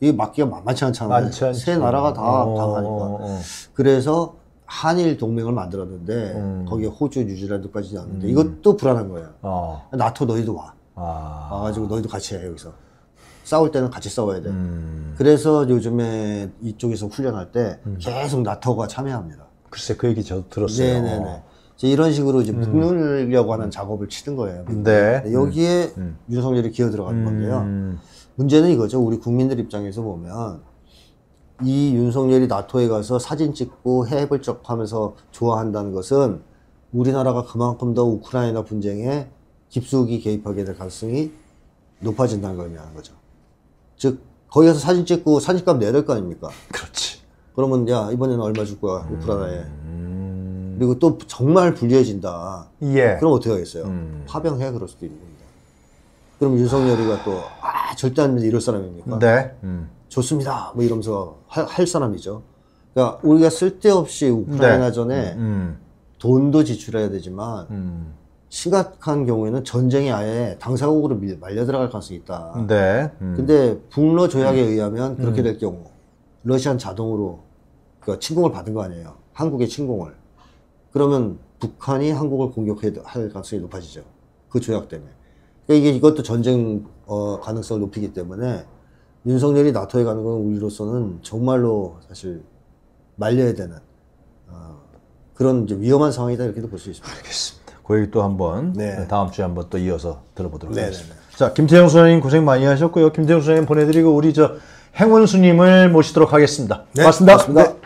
이게 막기가 만만치 않잖아요. 세 나라가 다 어, 강하니까. 어, 어. 그래서 한일 동맹을 만들었는데 음. 거기에 호주, 뉴질랜드까지 나왔는데 이것도 불안한 거예요. 어. 나토 너희도 와. 아. 와가지고 너희도 같이 해 여기서. 싸울 때는 같이 싸워야 돼. 음. 그래서 요즘에 이쪽에서 훈련할 때 계속 나토가 참여합니다. 글쎄 그 얘기 저도 들었어요. 네네네. 이제 이런 식으로 이제 묶으려고 하는 작업을 치는 거예요. 네. 근데 여기에 윤석열이 기어 들어가는 건데요. 음. 문제는 이거죠. 우리 국민들 입장에서 보면 이 윤석열이 나토에 가서 사진 찍고 해불적 하면서 좋아한다는 것은 우리나라가 그만큼 더 우크라이나 분쟁에 깊숙이 개입하게 될 가능성이 높아진다는 걸 의미하는 거죠. 즉, 거기 가서 사진 찍고 사진값 내야 될 거 아닙니까? 그렇지. 그러면 야, 이번에는 얼마 줄 거야, 우크라이나에. 음. 그리고 또 정말 불리해진다. 예. 그럼 어떻게 하겠어요? 음. 파병해 그럴 수도 있는 겁니다. 그럼 윤석열이가 또, 아, 절대 안 이럴 사람입니까? 네. 음. 좋습니다. 뭐 이러면서 할, 할 사람이죠. 그러니까 우리가 쓸데없이 우크라이나 네. 전에 음. 돈도 지출해야 되지만 음. 심각한 경우에는 전쟁이 아예 당사국으로 밀- 말려 들어갈 가능성이 있다. 네. 음. 근데 북러 조약에 의하면 그렇게 될 경우 러시아는 자동으로 그 침공을 받은 거 아니에요. 한국의 침공을. 그러면 북한이 한국을 공격할 가능성이 높아지죠. 그 조약 때문에. 그러니까 이게 이것도 전쟁 어, 가능성을 높이기 때문에 윤석열이 나토에 가는 건 우리로서는 정말로 사실 말려야 되는 어, 그런 위험한 상황이다 이렇게도 볼 수 있습니다. 알겠습니다. 그 얘기 또 한번 네. 다음 주에 한번 또 이어서 들어보도록 네네네. 하겠습니다. 자, 김태형 소장님 고생 많이 하셨고요. 김태형 소장님 보내드리고 우리 저 행운수님을 모시도록 하겠습니다. 네, 고맙습니다. 고맙습니다. 네.